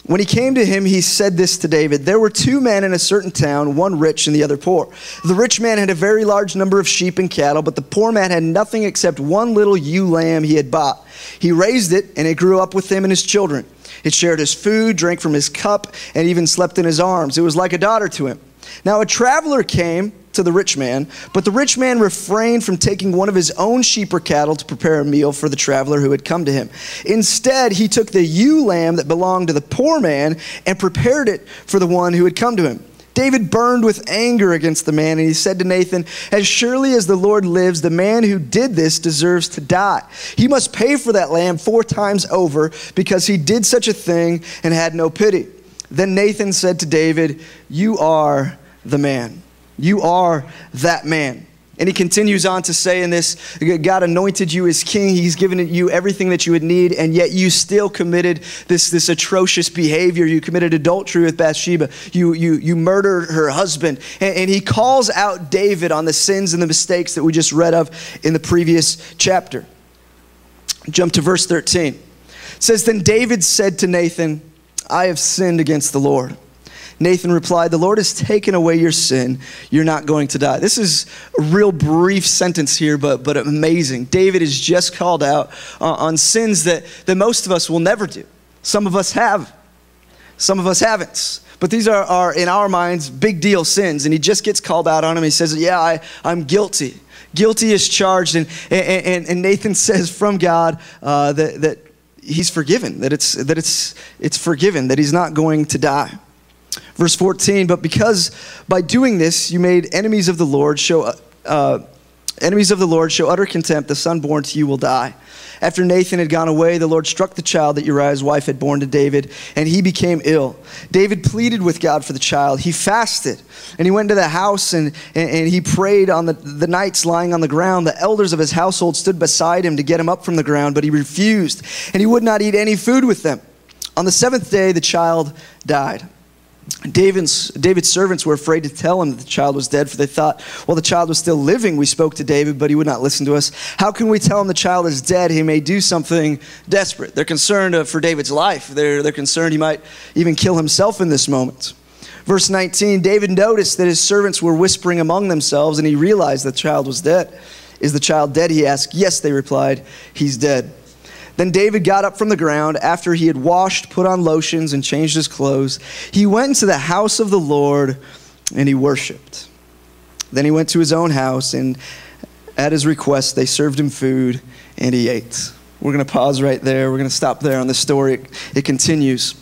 When he came to him, he said this to David There were two men in a certain town, one rich and the other poor. The rich man had a very large number of sheep and cattle, but the poor man had nothing except one little ewe lamb he had bought. He raised it, and it grew up with him and his children. It shared his food, drank from his cup, and even slept in his arms. It was like a daughter to him. Now a traveler came to the rich man, but the rich man refrained from taking one of his own sheep or cattle to prepare a meal for the traveler who had come to him. Instead, he took the ewe lamb that belonged to the poor man and prepared it for the one who had come to him. David burned with anger against the man, and he said to Nathan, As surely as the Lord lives, the man who did this deserves to die. He must pay for that lamb four times over because he did such a thing and had no pity. Then Nathan said to David, You are the man. You are that man. And he continues on to say in this God anointed you as king. He's given you everything that you would need, and yet you still committed this, this atrocious behavior. You committed adultery with Bathsheba. You, you, you murdered her husband. And, and he calls out David on the sins and the mistakes that we just read of in the previous chapter. Jump to verse 13. It says, Then David said to Nathan, I have sinned against the Lord. Nathan replied, The Lord has taken away your sin. You're not going to die. This is a real brief sentence here, but, but amazing. David is just called out uh, on sins that, that most of us will never do. Some of us have, some of us haven't. But these are, are, in our minds, big deal sins. And he just gets called out on them. He says, Yeah, I, I'm guilty. Guilty is charged. And, and, and Nathan says from God uh, that, that he's forgiven, that, it's, that it's, it's forgiven, that he's not going to die. Verse 14, but because by doing this you made enemies of the Lord show uh, enemies of the Lord show utter contempt, the son born to you will die. After Nathan had gone away, the Lord struck the child that Uriah's wife had borne to David, and he became ill. David pleaded with God for the child. He fasted, and he went to the house and, and, and he prayed on the, the nights lying on the ground. The elders of his household stood beside him to get him up from the ground, but he refused, and he would not eat any food with them. On the seventh day, the child died. David's, David's servants were afraid to tell him that the child was dead, for they thought, well, the child was still living. We spoke to David, but he would not listen to us. How can we tell him the child is dead? He may do something desperate. They're concerned uh, for David's life. They're, they're concerned he might even kill himself in this moment. Verse 19 David noticed that his servants were whispering among themselves, and he realized the child was dead. Is the child dead? He asked. Yes, they replied, He's dead. Then David got up from the ground after he had washed, put on lotions, and changed his clothes. He went into the house of the Lord and he worshiped. Then he went to his own house, and at his request, they served him food and he ate. We're going to pause right there. We're going to stop there on the story. It, it continues.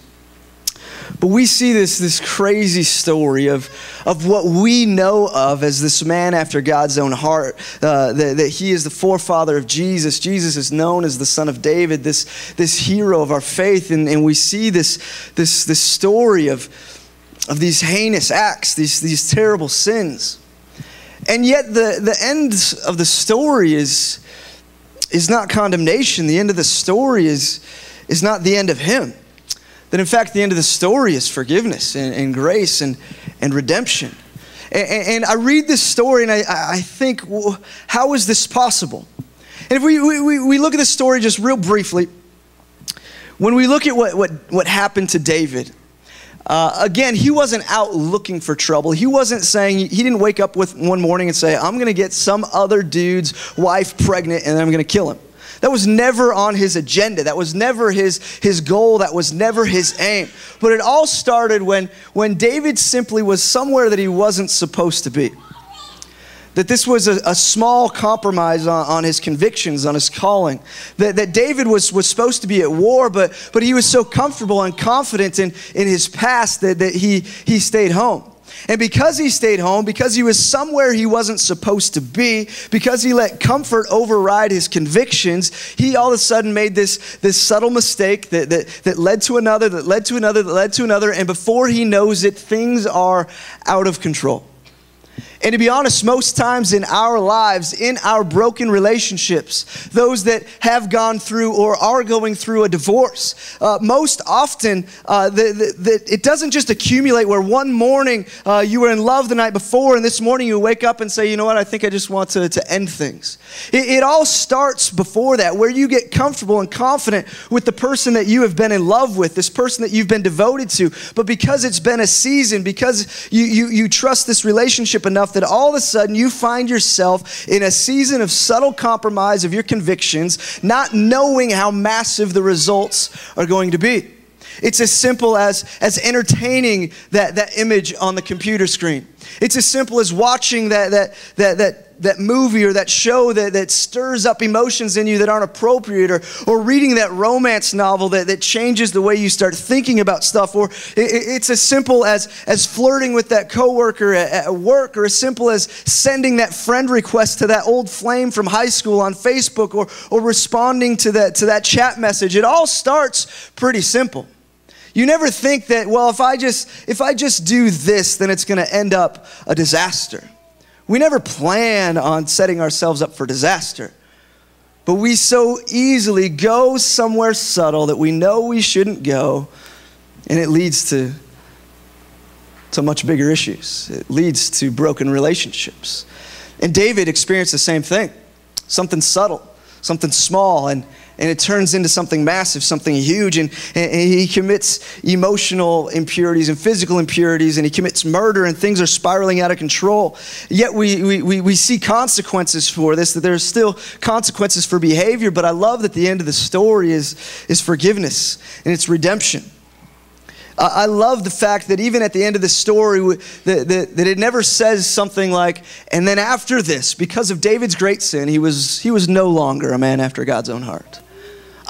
But we see this, this crazy story of, of what we know of as this man after God's own heart, uh, that, that he is the forefather of Jesus. Jesus is known as the son of David, this, this hero of our faith. And, and we see this, this, this story of, of these heinous acts, these, these terrible sins. And yet, the, the end of the story is, is not condemnation. The end of the story is, is not the end of him that in fact the end of the story is forgiveness and, and grace and, and redemption. And, and, I read this story and I, I think, well, how is this possible? And if we, we, we look at the story just real briefly, when we look at what, what, what happened to David, uh, again, he wasn't out looking for trouble. He wasn't saying, he didn't wake up with one morning and say, I'm going to get some other dude's wife pregnant and I'm going to kill him. That was never on his agenda. That was never his, his goal. That was never his aim. But it all started when, when David simply was somewhere that he wasn't supposed to be. That this was a, a small compromise on, on, his convictions, on his calling. That, that David was, was supposed to be at war, but, but he was so comfortable and confident in, in his past that, that he, he stayed home. And because he stayed home, because he was somewhere he wasn't supposed to be, because he let comfort override his convictions, he all of a sudden made this, this subtle mistake that, that, that led to another, that led to another, that led to another. And before he knows it, things are out of control. And to be honest, most times in our lives, in our broken relationships, those that have gone through or are going through a divorce, uh, most often uh, the, the, the, it doesn't just accumulate where one morning uh, you were in love the night before and this morning you wake up and say, you know what, I think I just want to, to end things. It, it all starts before that, where you get comfortable and confident with the person that you have been in love with, this person that you've been devoted to. But because it's been a season, because you, you, you trust this relationship enough, that all of a sudden you find yourself in a season of subtle compromise of your convictions, not knowing how massive the results are going to be. It's as simple as, as entertaining that, that image on the computer screen. It's as simple as watching that, that, that, that that movie or that show that, that stirs up emotions in you that aren't appropriate, or, or reading that romance novel that, that changes the way you start thinking about stuff, or it, it's as simple as, as flirting with that coworker at, at work, or as simple as sending that friend request to that old flame from high school on Facebook, or, or responding to that, to that chat message. It all starts pretty simple. You never think that, well, if I just if I just do this, then it's going to end up a disaster. We never plan on setting ourselves up for disaster. But we so easily go somewhere subtle that we know we shouldn't go, and it leads to, to much bigger issues. It leads to broken relationships. And David experienced the same thing something subtle, something small, and and it turns into something massive, something huge. And, and, he commits emotional impurities and physical impurities, and he commits murder, and things are spiraling out of control. Yet we, we, we, see consequences for this, that there's still consequences for behavior. But I love that the end of the story is, is forgiveness and it's redemption. I love the fact that even at the end of the story, that, that, that, it never says something like, and then after this, because of David's great sin, he was, he was no longer a man after God's own heart.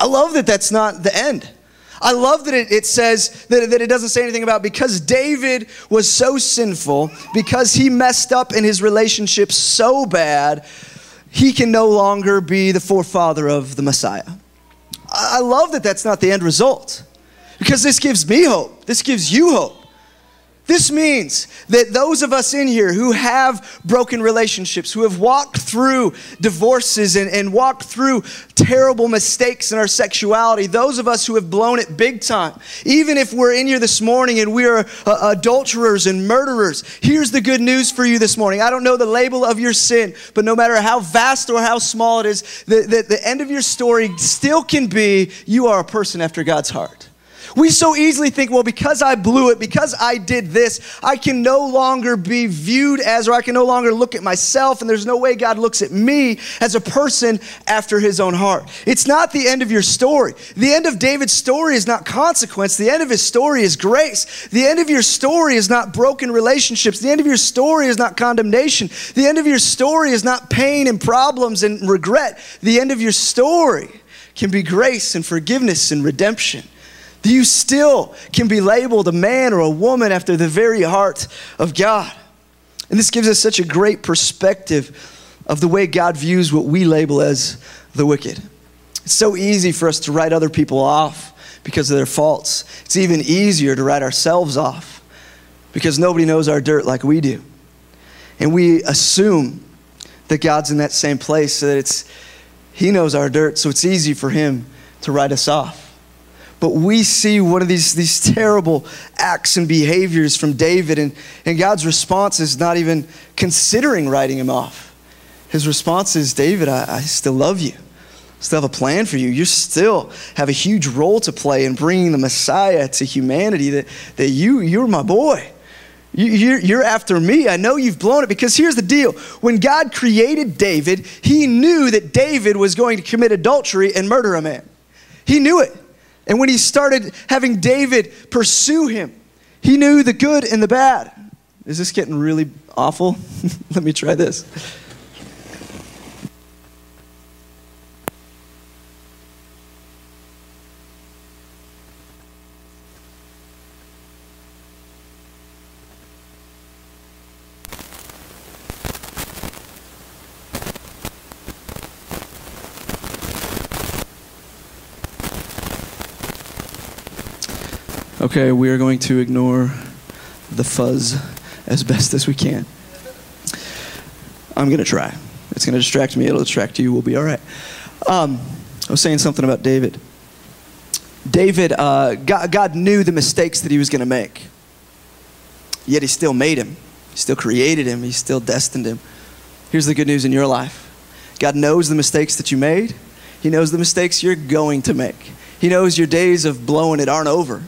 I love that that's not the end. I love that it, it says that, that it doesn't say anything about because David was so sinful, because he messed up in his relationship so bad, he can no longer be the forefather of the Messiah. I love that that's not the end result because this gives me hope. This gives you hope. This means that those of us in here who have broken relationships, who have walked through divorces and, and walked through terrible mistakes in our sexuality, those of us who have blown it big time, even if we're in here this morning and we are uh, adulterers and murderers, here's the good news for you this morning. I don't know the label of your sin, but no matter how vast or how small it is, the, the, the end of your story still can be you are a person after God's heart. We so easily think, well, because I blew it, because I did this, I can no longer be viewed as, or I can no longer look at myself, and there's no way God looks at me as a person after his own heart. It's not the end of your story. The end of David's story is not consequence. The end of his story is grace. The end of your story is not broken relationships. The end of your story is not condemnation. The end of your story is not pain and problems and regret. The end of your story can be grace and forgiveness and redemption. You still can be labeled a man or a woman after the very heart of God. And this gives us such a great perspective of the way God views what we label as the wicked. It's so easy for us to write other people off because of their faults. It's even easier to write ourselves off because nobody knows our dirt like we do. And we assume that God's in that same place so that it's he knows our dirt, so it's easy for him to write us off. But we see one of these, these terrible acts and behaviors from David, and, and God's response is not even considering writing him off. His response is, David, I, I still love you. I Still have a plan for you. You still have a huge role to play in bringing the Messiah to humanity. That, that you, you're my boy. You, you're after me. I know you've blown it because here's the deal. When God created David, he knew that David was going to commit adultery and murder a man. He knew it. And when he started having David pursue him, he knew the good and the bad. Is this getting really awful? Let me try this. Okay, we are going to ignore the fuzz as best as we can. I'm going to try. It's going to distract me, it'll distract you, we'll be all right. Um, I was saying something about David. David, uh, God, God knew the mistakes that he was going to make, yet he still made him. He still created him, he still destined him. Here's the good news in your life God knows the mistakes that you made, He knows the mistakes you're going to make. He knows your days of blowing it aren't over.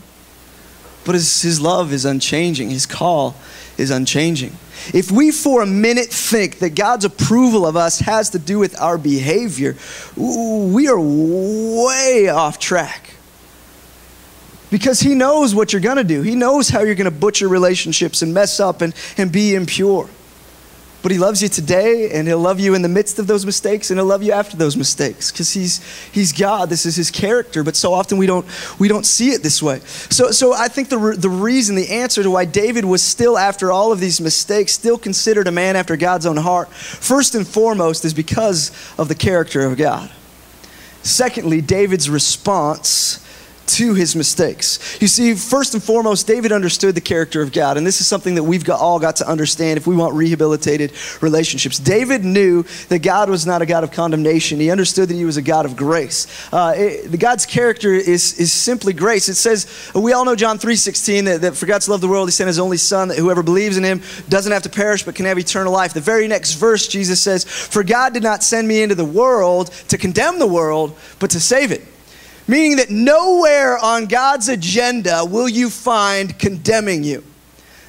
But his, his love is unchanging, his call is unchanging. If we for a minute think that God's approval of us has to do with our behavior, we are way off track. Because he knows what you're going to do. He knows how you're going to butcher relationships and mess up and, and be impure. But he loves you today, and he'll love you in the midst of those mistakes, and he'll love you after those mistakes, because he's, he's God. This is his character. But so often we don't, we don't see it this way. So, so I think the, the reason, the answer to why David was still, after all of these mistakes, still considered a man after God's own heart, first and foremost, is because of the character of God. Secondly, David's response to his mistakes. You see, first and foremost, David understood the character of God, and this is something that we've got, all got to understand if we want rehabilitated relationships. David knew that God was not a God of condemnation. He understood that he was a God of grace. Uh, it, God's character is, is simply grace. It says, we all know John 3.16, that, that for God to love the world, he sent his only son, that whoever believes in him doesn't have to perish, but can have eternal life. The very next verse, Jesus says, for God did not send me into the world to condemn the world, but to save it. Meaning that nowhere on God's agenda will you find condemning you.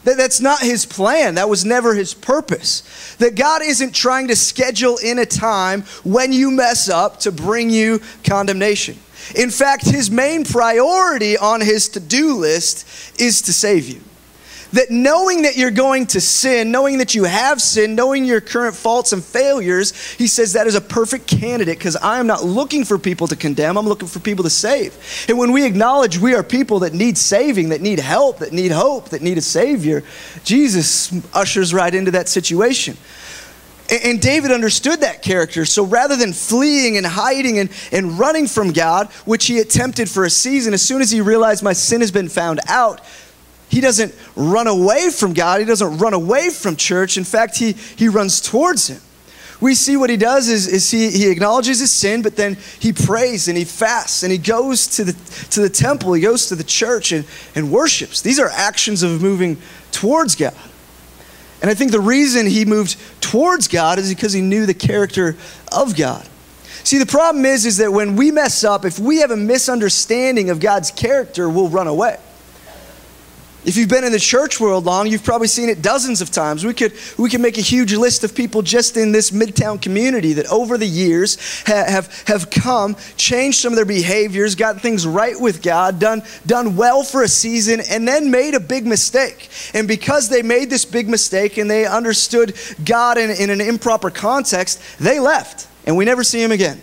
That, that's not his plan. That was never his purpose. That God isn't trying to schedule in a time when you mess up to bring you condemnation. In fact, his main priority on his to do list is to save you that knowing that you're going to sin, knowing that you have sinned, knowing your current faults and failures, he says that is a perfect candidate because I am not looking for people to condemn, I'm looking for people to save. And when we acknowledge we are people that need saving, that need help, that need hope, that need a Savior, Jesus ushers right into that situation. And David understood that character. So rather than fleeing and hiding and, and running from God, which he attempted for a season, as soon as he realized my sin has been found out, he doesn't run away from God. He doesn't run away from church. In fact, he, he runs towards him. We see what he does is, is he, he acknowledges his sin, but then he prays and he fasts and he goes to the, to the temple, he goes to the church and, and worships. These are actions of moving towards God. And I think the reason he moved towards God is because he knew the character of God. See, the problem is, is that when we mess up, if we have a misunderstanding of God's character, we'll run away. If you've been in the church world long, you've probably seen it dozens of times. We could, we could make a huge list of people just in this Midtown community that over the years ha- have, have come, changed some of their behaviors, got things right with God, done, done well for a season, and then made a big mistake. And because they made this big mistake and they understood God in, in an improper context, they left, and we never see him again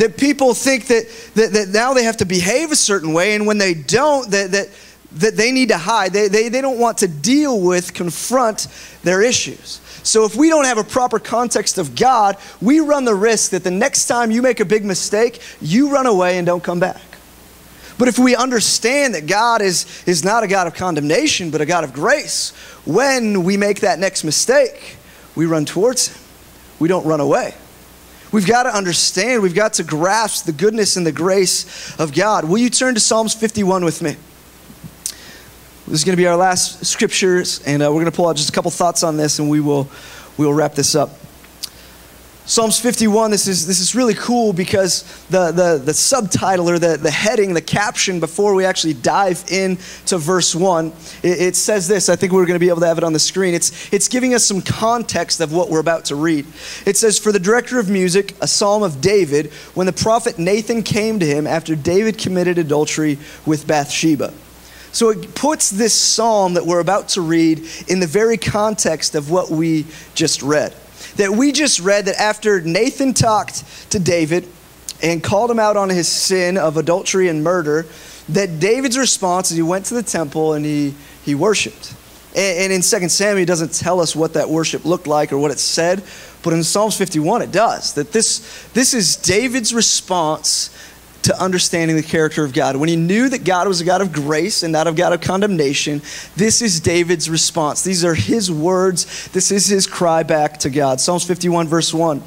that people think that, that, that now they have to behave a certain way, and when they don't, that, that, that they need to hide. They, they, they don't want to deal with, confront their issues. So if we don't have a proper context of God, we run the risk that the next time you make a big mistake, you run away and don't come back. But if we understand that God is, is not a God of condemnation, but a God of grace, when we make that next mistake, we run towards Him. We don't run away. We've got to understand, we've got to grasp the goodness and the grace of God. Will you turn to Psalms 51 with me? This is going to be our last scriptures, and uh, we're going to pull out just a couple thoughts on this, and we will, we will wrap this up. Psalms 51, this is, this is really cool because the, the, the subtitle or the, the heading, the caption before we actually dive in to verse 1, it, it says this. I think we're going to be able to have it on the screen. It's, it's giving us some context of what we're about to read. It says, For the director of music, a psalm of David, when the prophet Nathan came to him after David committed adultery with Bathsheba. So it puts this psalm that we're about to read in the very context of what we just read that we just read that after Nathan talked to David and called him out on his sin of adultery and murder, that David's response is he went to the temple and he, he worshiped. And, and in 2 Samuel, he doesn't tell us what that worship looked like or what it said, but in Psalms 51, it does. That this, this is David's response to understanding the character of God. When he knew that God was a God of grace and not a God of condemnation, this is David's response. These are his words. This is his cry back to God. Psalms 51, verse 1.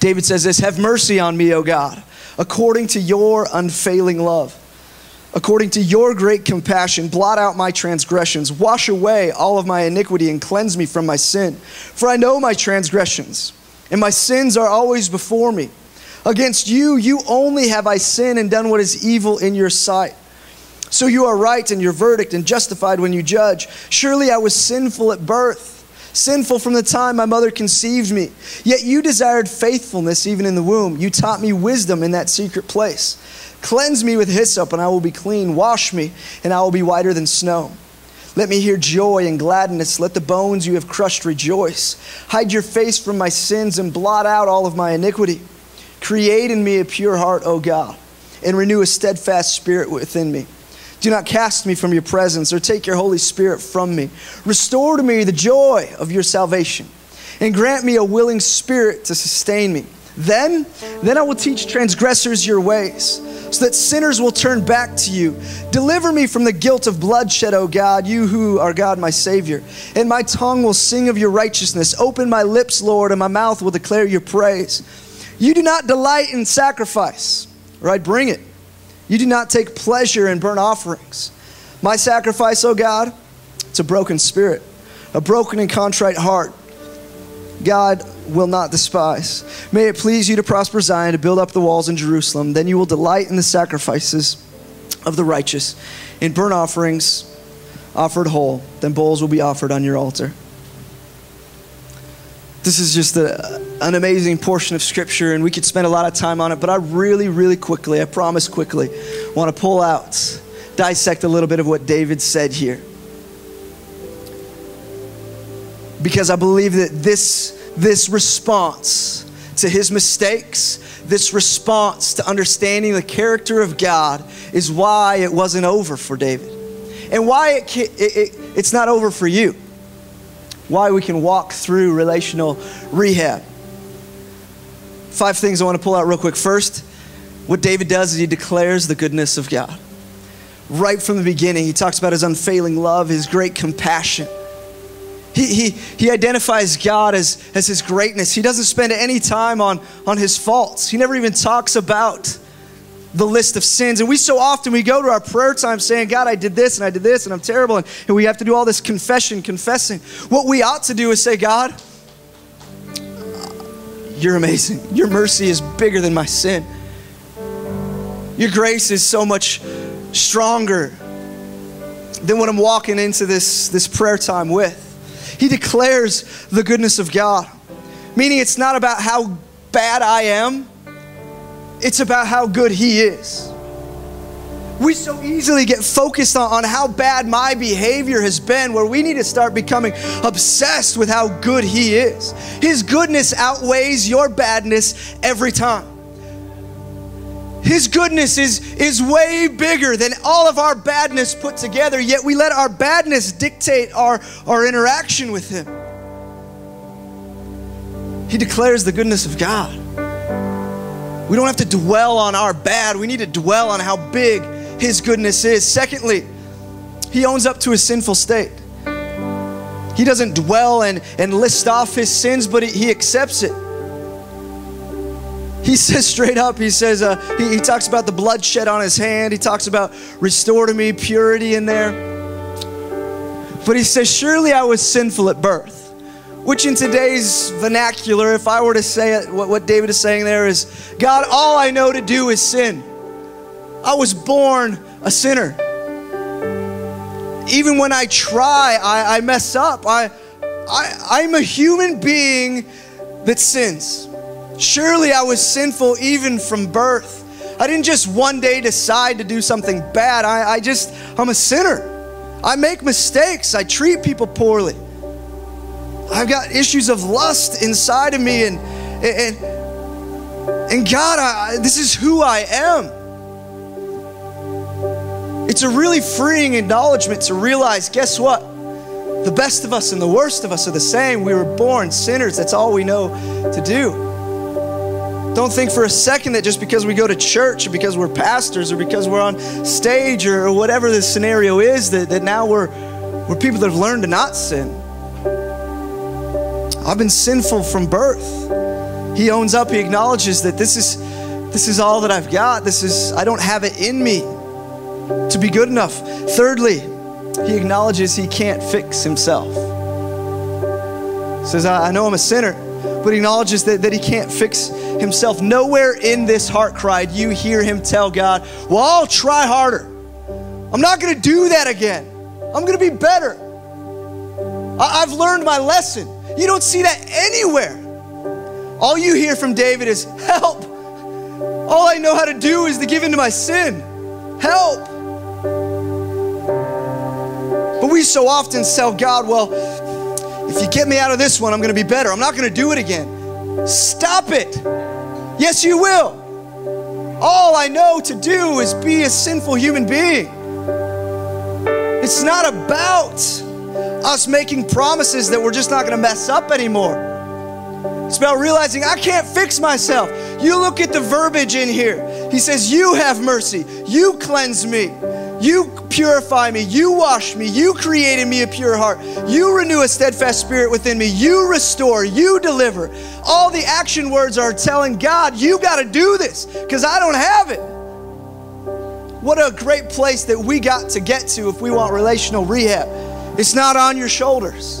David says this Have mercy on me, O God, according to your unfailing love. According to your great compassion, blot out my transgressions, wash away all of my iniquity, and cleanse me from my sin. For I know my transgressions, and my sins are always before me. Against you, you only have I sinned and done what is evil in your sight. So you are right in your verdict and justified when you judge. Surely I was sinful at birth, sinful from the time my mother conceived me. Yet you desired faithfulness even in the womb. You taught me wisdom in that secret place. Cleanse me with hyssop, and I will be clean. Wash me, and I will be whiter than snow. Let me hear joy and gladness. Let the bones you have crushed rejoice. Hide your face from my sins and blot out all of my iniquity. Create in me a pure heart, O God, and renew a steadfast spirit within me. Do not cast me from your presence or take your Holy Spirit from me. Restore to me the joy of your salvation and grant me a willing spirit to sustain me. Then, then I will teach transgressors your ways, so that sinners will turn back to you. Deliver me from the guilt of bloodshed, O God, you who are God, my Savior. And my tongue will sing of your righteousness. Open my lips, Lord, and my mouth will declare your praise. You do not delight in sacrifice, right? Bring it. You do not take pleasure in burnt offerings. My sacrifice, O God, it's a broken spirit, a broken and contrite heart. God will not despise. May it please you to prosper Zion, to build up the walls in Jerusalem. Then you will delight in the sacrifices of the righteous, in burnt offerings offered whole. Then bowls will be offered on your altar. This is just a, an amazing portion of Scripture, and we could spend a lot of time on it, but I really, really quickly, I promise quickly, want to pull out, dissect a little bit of what David said here. Because I believe that this, this response to his mistakes, this response to understanding the character of God, is why it wasn't over for David. And why it, it, it it's not over for you why we can walk through relational rehab. Five things I want to pull out real quick. First, what David does is he declares the goodness of God. Right from the beginning, he talks about his unfailing love, his great compassion. He, he, he identifies God as, as his greatness. He doesn't spend any time on, on his faults. He never even talks about the list of sins. And we so often we go to our prayer time saying, God, I did this and I did this and I'm terrible. And, and we have to do all this confession, confessing. What we ought to do is say, God, you're amazing. Your mercy is bigger than my sin. Your grace is so much stronger than what I'm walking into this, this prayer time with. He declares the goodness of God, meaning it's not about how bad I am, it's about how good He is. We so easily get focused on, on how bad my behavior has been, where we need to start becoming obsessed with how good He is. His goodness outweighs your badness every time. His goodness is, is way bigger than all of our badness put together, yet we let our badness dictate our, our interaction with Him. He declares the goodness of God. We don't have to dwell on our bad, we need to dwell on how big His goodness is. Secondly, He owns up to His sinful state. He doesn't dwell and, and list off His sins, but he, he accepts it. He says straight up, he says, uh, he, he talks about the bloodshed on his hand. He talks about restore to me purity in there. But he says, surely I was sinful at birth. Which in today's vernacular, if I were to say it, what, what David is saying there is, God, all I know to do is sin. I was born a sinner. Even when I try, I, I mess up. I, I, I'm a human being that sins. Surely I was sinful even from birth. I didn't just one day decide to do something bad. I, I just, I'm a sinner. I make mistakes. I treat people poorly. I've got issues of lust inside of me, and and and God, I, this is who I am. It's a really freeing acknowledgement to realize. Guess what? The best of us and the worst of us are the same. We were born sinners. That's all we know to do. Don't think for a second that just because we go to church or because we're pastors or because we're on stage or, whatever the scenario is, that, that now we're, we're people that have learned to not sin. I've been sinful from birth. He owns up, he acknowledges that this is this is all that I've got. This is I don't have it in me to be good enough. Thirdly, he acknowledges he can't fix himself. Says, I, know I'm a sinner, but he acknowledges that, that he can't fix himself. Nowhere in this heart cry you hear him tell God, Well, I'll try harder. I'm not going to do that again. I'm going to be better. I- I've learned my lesson. You don't see that anywhere. All you hear from David is, Help. All I know how to do is to give into my sin. Help. But we so often tell God, Well, if you get me out of this one, I'm going to be better. I'm not going to do it again. Stop it. Yes, you will. All I know to do is be a sinful human being. It's not about us making promises that we're just not going to mess up anymore. It's about realizing I can't fix myself. You look at the verbiage in here. He says, You have mercy. You cleanse me. You purify me. You wash me. You created me a pure heart. You renew a steadfast spirit within me. You restore. You deliver. All the action words are telling God, you got to do this because I don't have it. What a great place that we got to get to if we want relational rehab. It's not on your shoulders.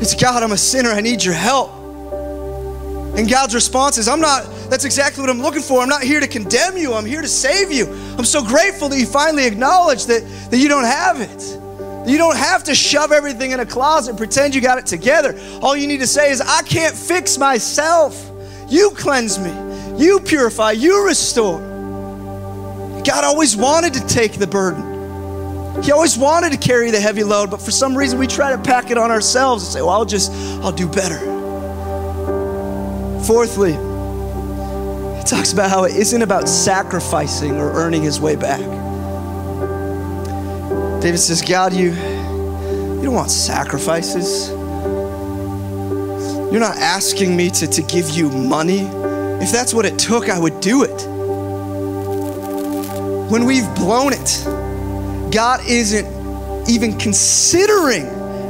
It's God, I'm a sinner. I need your help. And God's response is, I'm not, that's exactly what I'm looking for. I'm not here to condemn you, I'm here to save you. I'm so grateful that you finally acknowledge that, that you don't have it. You don't have to shove everything in a closet and pretend you got it together. All you need to say is, I can't fix myself. You cleanse me, you purify, you restore. God always wanted to take the burden. He always wanted to carry the heavy load, but for some reason we try to pack it on ourselves and say, well, I'll just, I'll do better. Fourthly, he talks about how it isn't about sacrificing or earning his way back. David says, God, you, you don't want sacrifices. You're not asking me to, to give you money. If that's what it took, I would do it. When we've blown it, God isn't even considering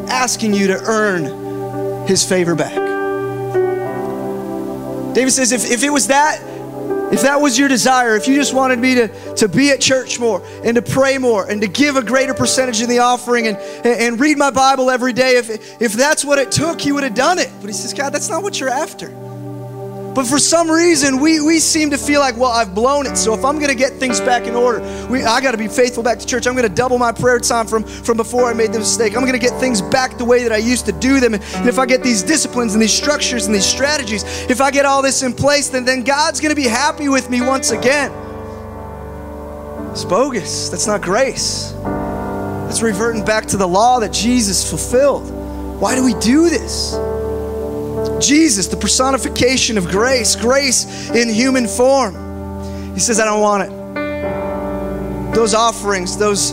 asking you to earn his favor back. David says, if, if it was that, if that was your desire, if you just wanted me to, to be at church more and to pray more and to give a greater percentage in the offering and, and read my Bible every day, if, if that's what it took, he would have done it. But he says, God, that's not what you're after. But for some reason, we, we seem to feel like, well, I've blown it. So if I'm going to get things back in order, we, I got to be faithful back to church. I'm going to double my prayer time from, from before I made the mistake. I'm going to get things back the way that I used to do them. And if I get these disciplines and these structures and these strategies, if I get all this in place, then, then God's going to be happy with me once again. It's bogus. That's not grace. That's reverting back to the law that Jesus fulfilled. Why do we do this? Jesus, the personification of grace, grace in human form. He says, I don't want it. Those offerings, those,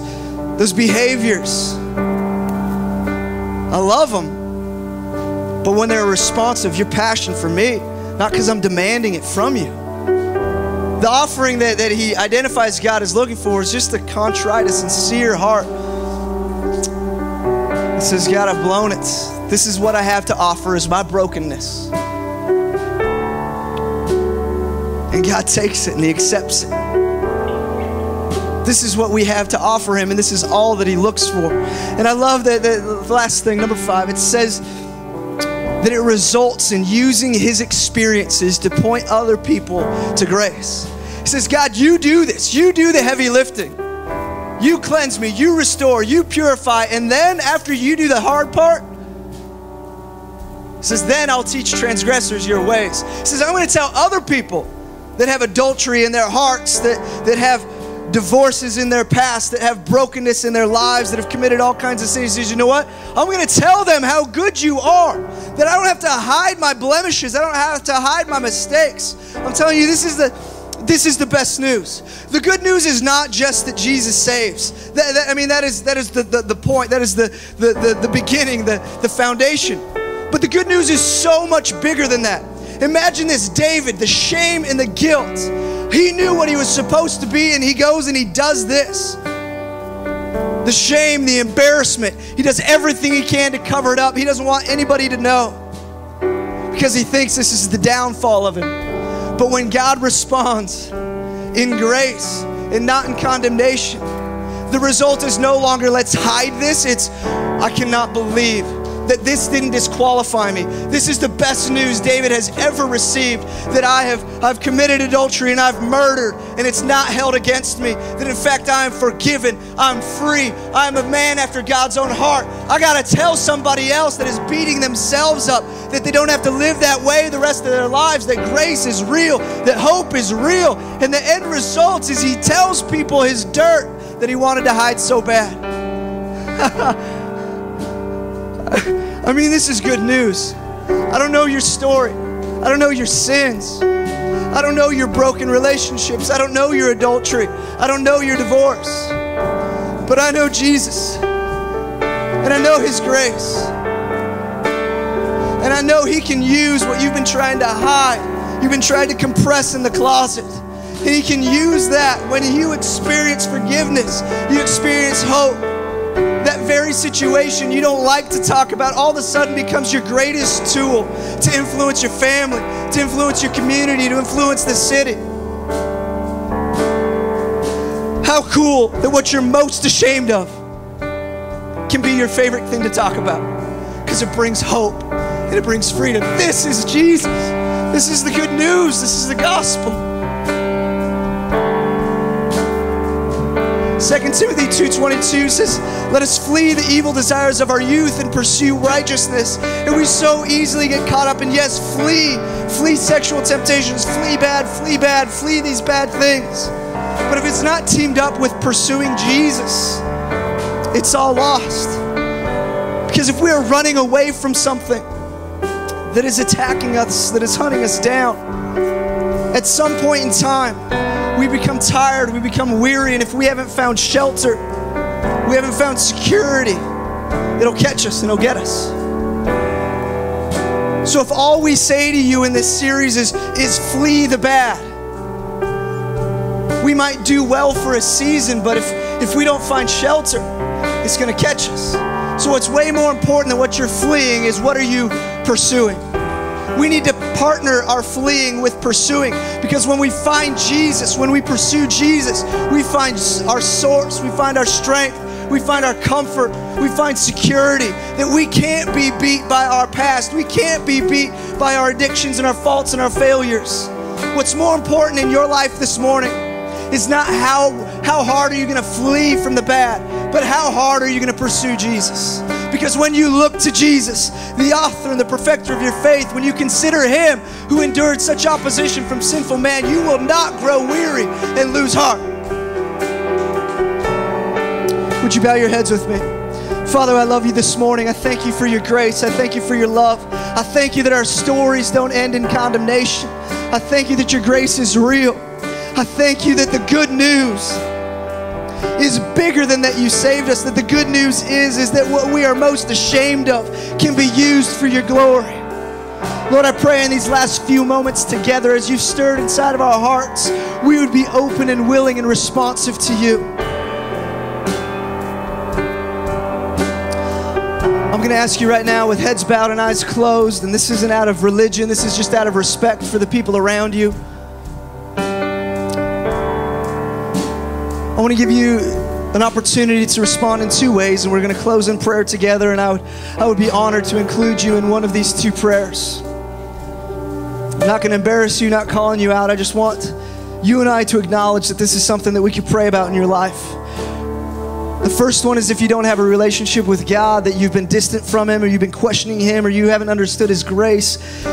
those behaviors, I love them. But when they're responsive, your passion for me, not because I'm demanding it from you. The offering that, that he identifies God is looking for is just a contrite, a sincere heart. It says, God, I've blown it. This is what I have to offer is my brokenness. And God takes it and He accepts it. This is what we have to offer Him, and this is all that He looks for. And I love that the last thing, number five, it says that it results in using His experiences to point other people to grace. He says, God, you do this, you do the heavy lifting. You cleanse me, you restore, you purify, and then after you do the hard part, says, Then I'll teach transgressors your ways. He says, I'm going to tell other people that have adultery in their hearts, that, that have divorces in their past, that have brokenness in their lives, that have committed all kinds of sins. He says, You know what? I'm going to tell them how good you are, that I don't have to hide my blemishes, I don't have to hide my mistakes. I'm telling you, this is the this is the best news. The good news is not just that Jesus saves. That, that, I mean, that is, that is the, the, the point, that is the, the, the, the beginning, the, the foundation. But the good news is so much bigger than that. Imagine this David, the shame and the guilt. He knew what he was supposed to be, and he goes and he does this. The shame, the embarrassment. He does everything he can to cover it up. He doesn't want anybody to know because he thinks this is the downfall of him. But when God responds in grace and not in condemnation, the result is no longer let's hide this. It's I cannot believe that this didn't disqualify me. This is the best news David has ever received that I have I've committed adultery and I've murdered and it's not held against me. That in fact I am forgiven. I'm free. I'm a man after God's own heart. I got to tell somebody else that is beating themselves up that they don't have to live that way the rest of their lives, that grace is real, that hope is real. And the end result is he tells people his dirt that he wanted to hide so bad. I mean, this is good news. I don't know your story. I don't know your sins. I don't know your broken relationships. I don't know your adultery. I don't know your divorce. But I know Jesus. And I know His grace. And I know He can use what you've been trying to hide, you've been trying to compress in the closet. And He can use that when you experience forgiveness, you experience hope that very situation you don't like to talk about all of a sudden becomes your greatest tool to influence your family, to influence your community, to influence the city. How cool that what you're most ashamed of can be your favorite thing to talk about because it brings hope and it brings freedom. This is Jesus. This is the good news. This is the gospel. 2 Timothy 2.22 says, Let us flee the evil desires of our youth and pursue righteousness. And we so easily get caught up in, yes, flee. Flee sexual temptations. Flee bad, flee bad, flee these bad things. But if it's not teamed up with pursuing Jesus, it's all lost. Because if we are running away from something that is attacking us, that is hunting us down, at some point in time, we become tired, we become weary, and if we haven't found shelter, we haven't found security, it'll catch us and it'll get us. So if all we say to you in this series is, is flee the bad, we might do well for a season, but if, if we don't find shelter, it's going to catch us. So what's way more important than what you're fleeing is what are you pursuing? We need to partner our fleeing with pursuing because when we find Jesus, when we pursue Jesus, we find our source, we find our strength, We find our comfort. We find security that we can't be beat by our past. We can't be beat by our addictions and our faults and our failures. What's more important in your life this morning is not how, how hard are you going to flee from the bad, but how hard are you going to pursue Jesus. Because when you look to Jesus, the author and the perfecter of your faith, when you consider him who endured such opposition from sinful man, you will not grow weary and lose heart. Would you bow your heads with me? Father, I love you this morning. I thank you for your grace. I thank you for your love. I thank you that our stories don't end in condemnation. I thank you that your grace is real. I thank you that the good news is bigger than that you saved us. That the good news is is that what we are most ashamed of can be used for your glory. Lord, I pray in these last few moments together as you've stirred inside of our hearts, we would be open and willing and responsive to you. I'm going to ask you right now with heads bowed and eyes closed, and this isn't out of religion, this is just out of respect for the people around you. I want to give you an opportunity to respond in two ways, and we're going to close in prayer together. And I would, I would be honored to include you in one of these two prayers. I'm not going to embarrass you, not calling you out. I just want you and I to acknowledge that this is something that we could pray about in your life. The first one is if you don't have a relationship with God, that you've been distant from Him, or you've been questioning Him, or you haven't understood His grace,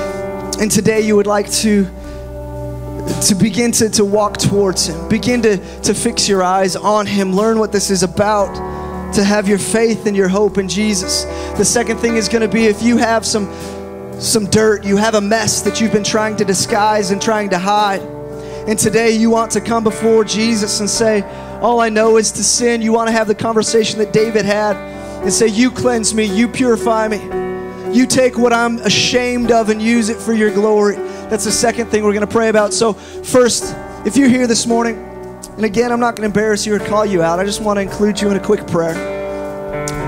and today you would like to to begin to, to walk towards Him, begin to, to fix your eyes on Him, learn what this is about, to have your faith and your hope in Jesus. The second thing is going to be if you have some, some dirt, you have a mess that you've been trying to disguise and trying to hide. And today you want to come before Jesus and say, All I know is to sin. You want to have the conversation that David had and say, You cleanse me, you purify me. You take what I'm ashamed of and use it for your glory. That's the second thing we're going to pray about. So, first, if you're here this morning, and again, I'm not going to embarrass you or call you out, I just want to include you in a quick prayer.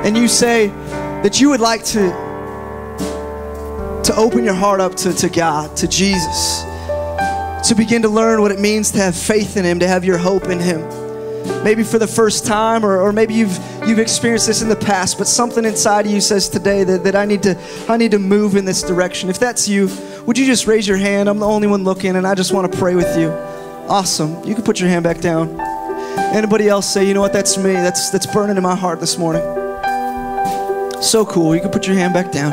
And you say that you would like to, to open your heart up to, to God, to Jesus, to begin to learn what it means to have faith in Him, to have your hope in Him maybe for the first time or, or maybe you've you've experienced this in the past but something inside of you says today that, that i need to i need to move in this direction if that's you would you just raise your hand? I'm the only one looking and i just want to pray with you. Awesome. You can put your hand back down. Anybody else say you know what? That's me. That's that's burning in my heart this morning. So cool. You can put your hand back down.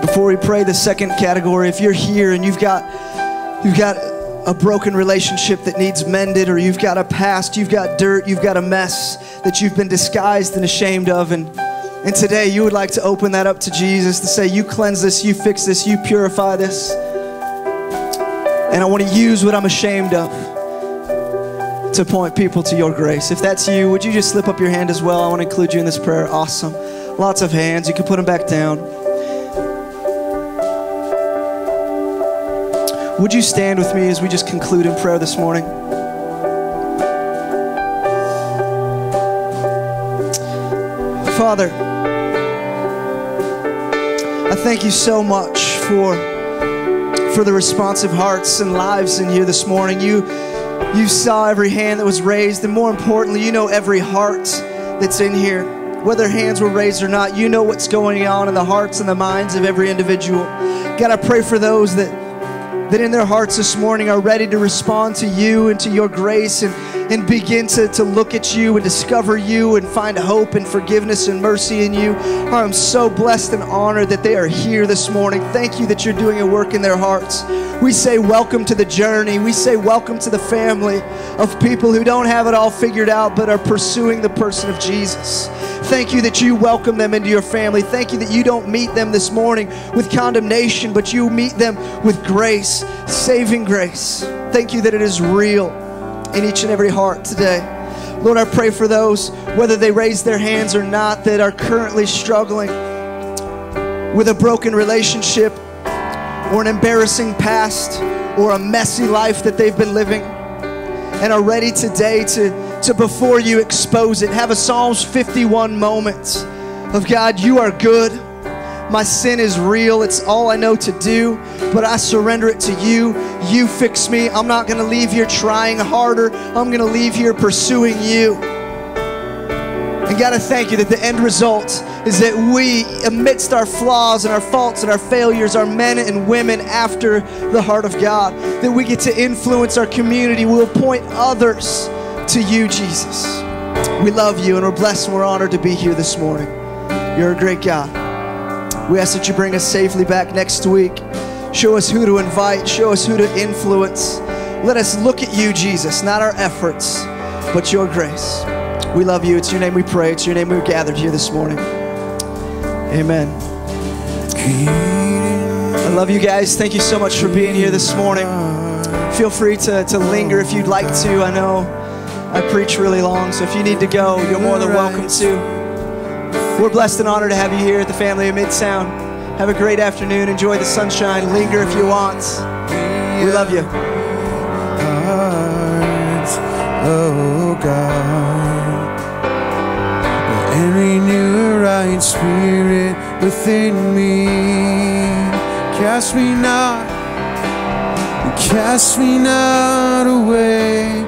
Before we pray the second category if you're here and you've got you've got a broken relationship that needs mended or you've got a past you've got dirt you've got a mess that you've been disguised and ashamed of and and today you would like to open that up to Jesus to say you cleanse this you fix this you purify this and I want to use what I'm ashamed of to point people to your grace. If that's you, would you just slip up your hand as well? I want to include you in this prayer. Awesome. Lots of hands. You can put them back down. Would you stand with me as we just conclude in prayer this morning? Father, I thank you so much for, for the responsive hearts and lives in here this morning. You, you saw every hand that was raised, and more importantly, you know every heart that's in here. Whether hands were raised or not, you know what's going on in the hearts and the minds of every individual. God, I pray for those that that in their hearts this morning are ready to respond to you and to your grace and, and begin to, to look at you and discover you and find hope and forgiveness and mercy in you. I am so blessed and honored that they are here this morning. Thank you that you're doing a work in their hearts. We say welcome to the journey. We say welcome to the family of people who don't have it all figured out but are pursuing the person of Jesus. Thank you that you welcome them into your family. Thank you that you don't meet them this morning with condemnation, but you meet them with grace, saving grace. Thank you that it is real in each and every heart today. Lord, I pray for those, whether they raise their hands or not, that are currently struggling with a broken relationship or an embarrassing past or a messy life that they've been living and are ready today to, to before you expose it. Have a Psalms 51 moment of God, you are good. My sin is real. It's all I know to do, but I surrender it to you. You fix me. I'm not going to leave here trying harder. I'm going to leave here pursuing you. And God, I thank you that the end result is that we, amidst our flaws and our faults and our failures, are men and women after the heart of God. That we get to influence our community. We'll point others to you, Jesus. We love you and we're blessed and we're honored to be here this morning. You're a great God. We ask that you bring us safely back next week. Show us who to invite, show us who to influence. Let us look at you, Jesus, not our efforts, but your grace. We love you. It's your name we pray. It's your name we're gathered here this morning. Amen. I love you guys. Thank you so much for being here this morning. Feel free to, to linger if you'd like to. I know I preach really long, so if you need to go, you're more than welcome to. We're blessed and honored to have you here at the family of Midtown. Have a great afternoon. Enjoy the sunshine. Linger if you want. We love you. hearts, oh God, and renew a right spirit within me. Cast me not, cast me not away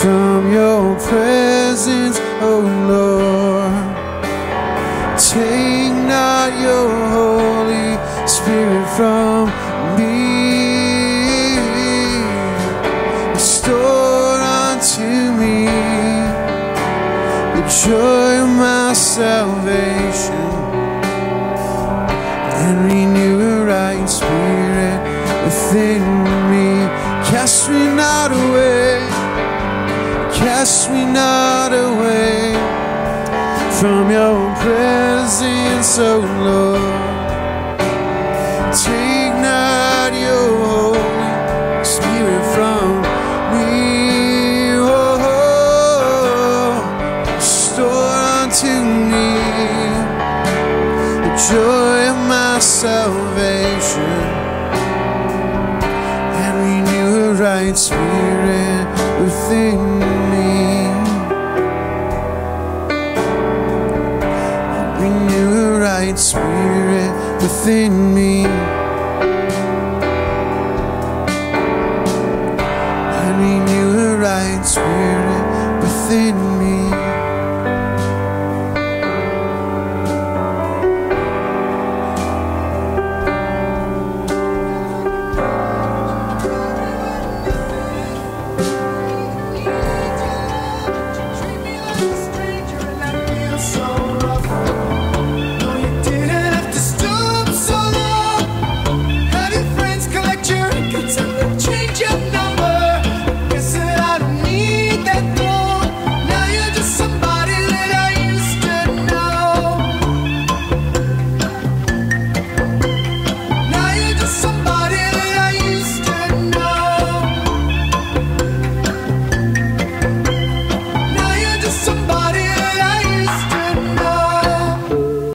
from your presence, oh Lord. Not your Holy Spirit from me. Restore unto me the joy of my salvation and renew a right spirit within me. Cast me not away, cast me not away from your presence, oh Lord. Take not your Holy Spirit from me, oh, restore unto me the joy of my salvation and renew a right spirit within within me.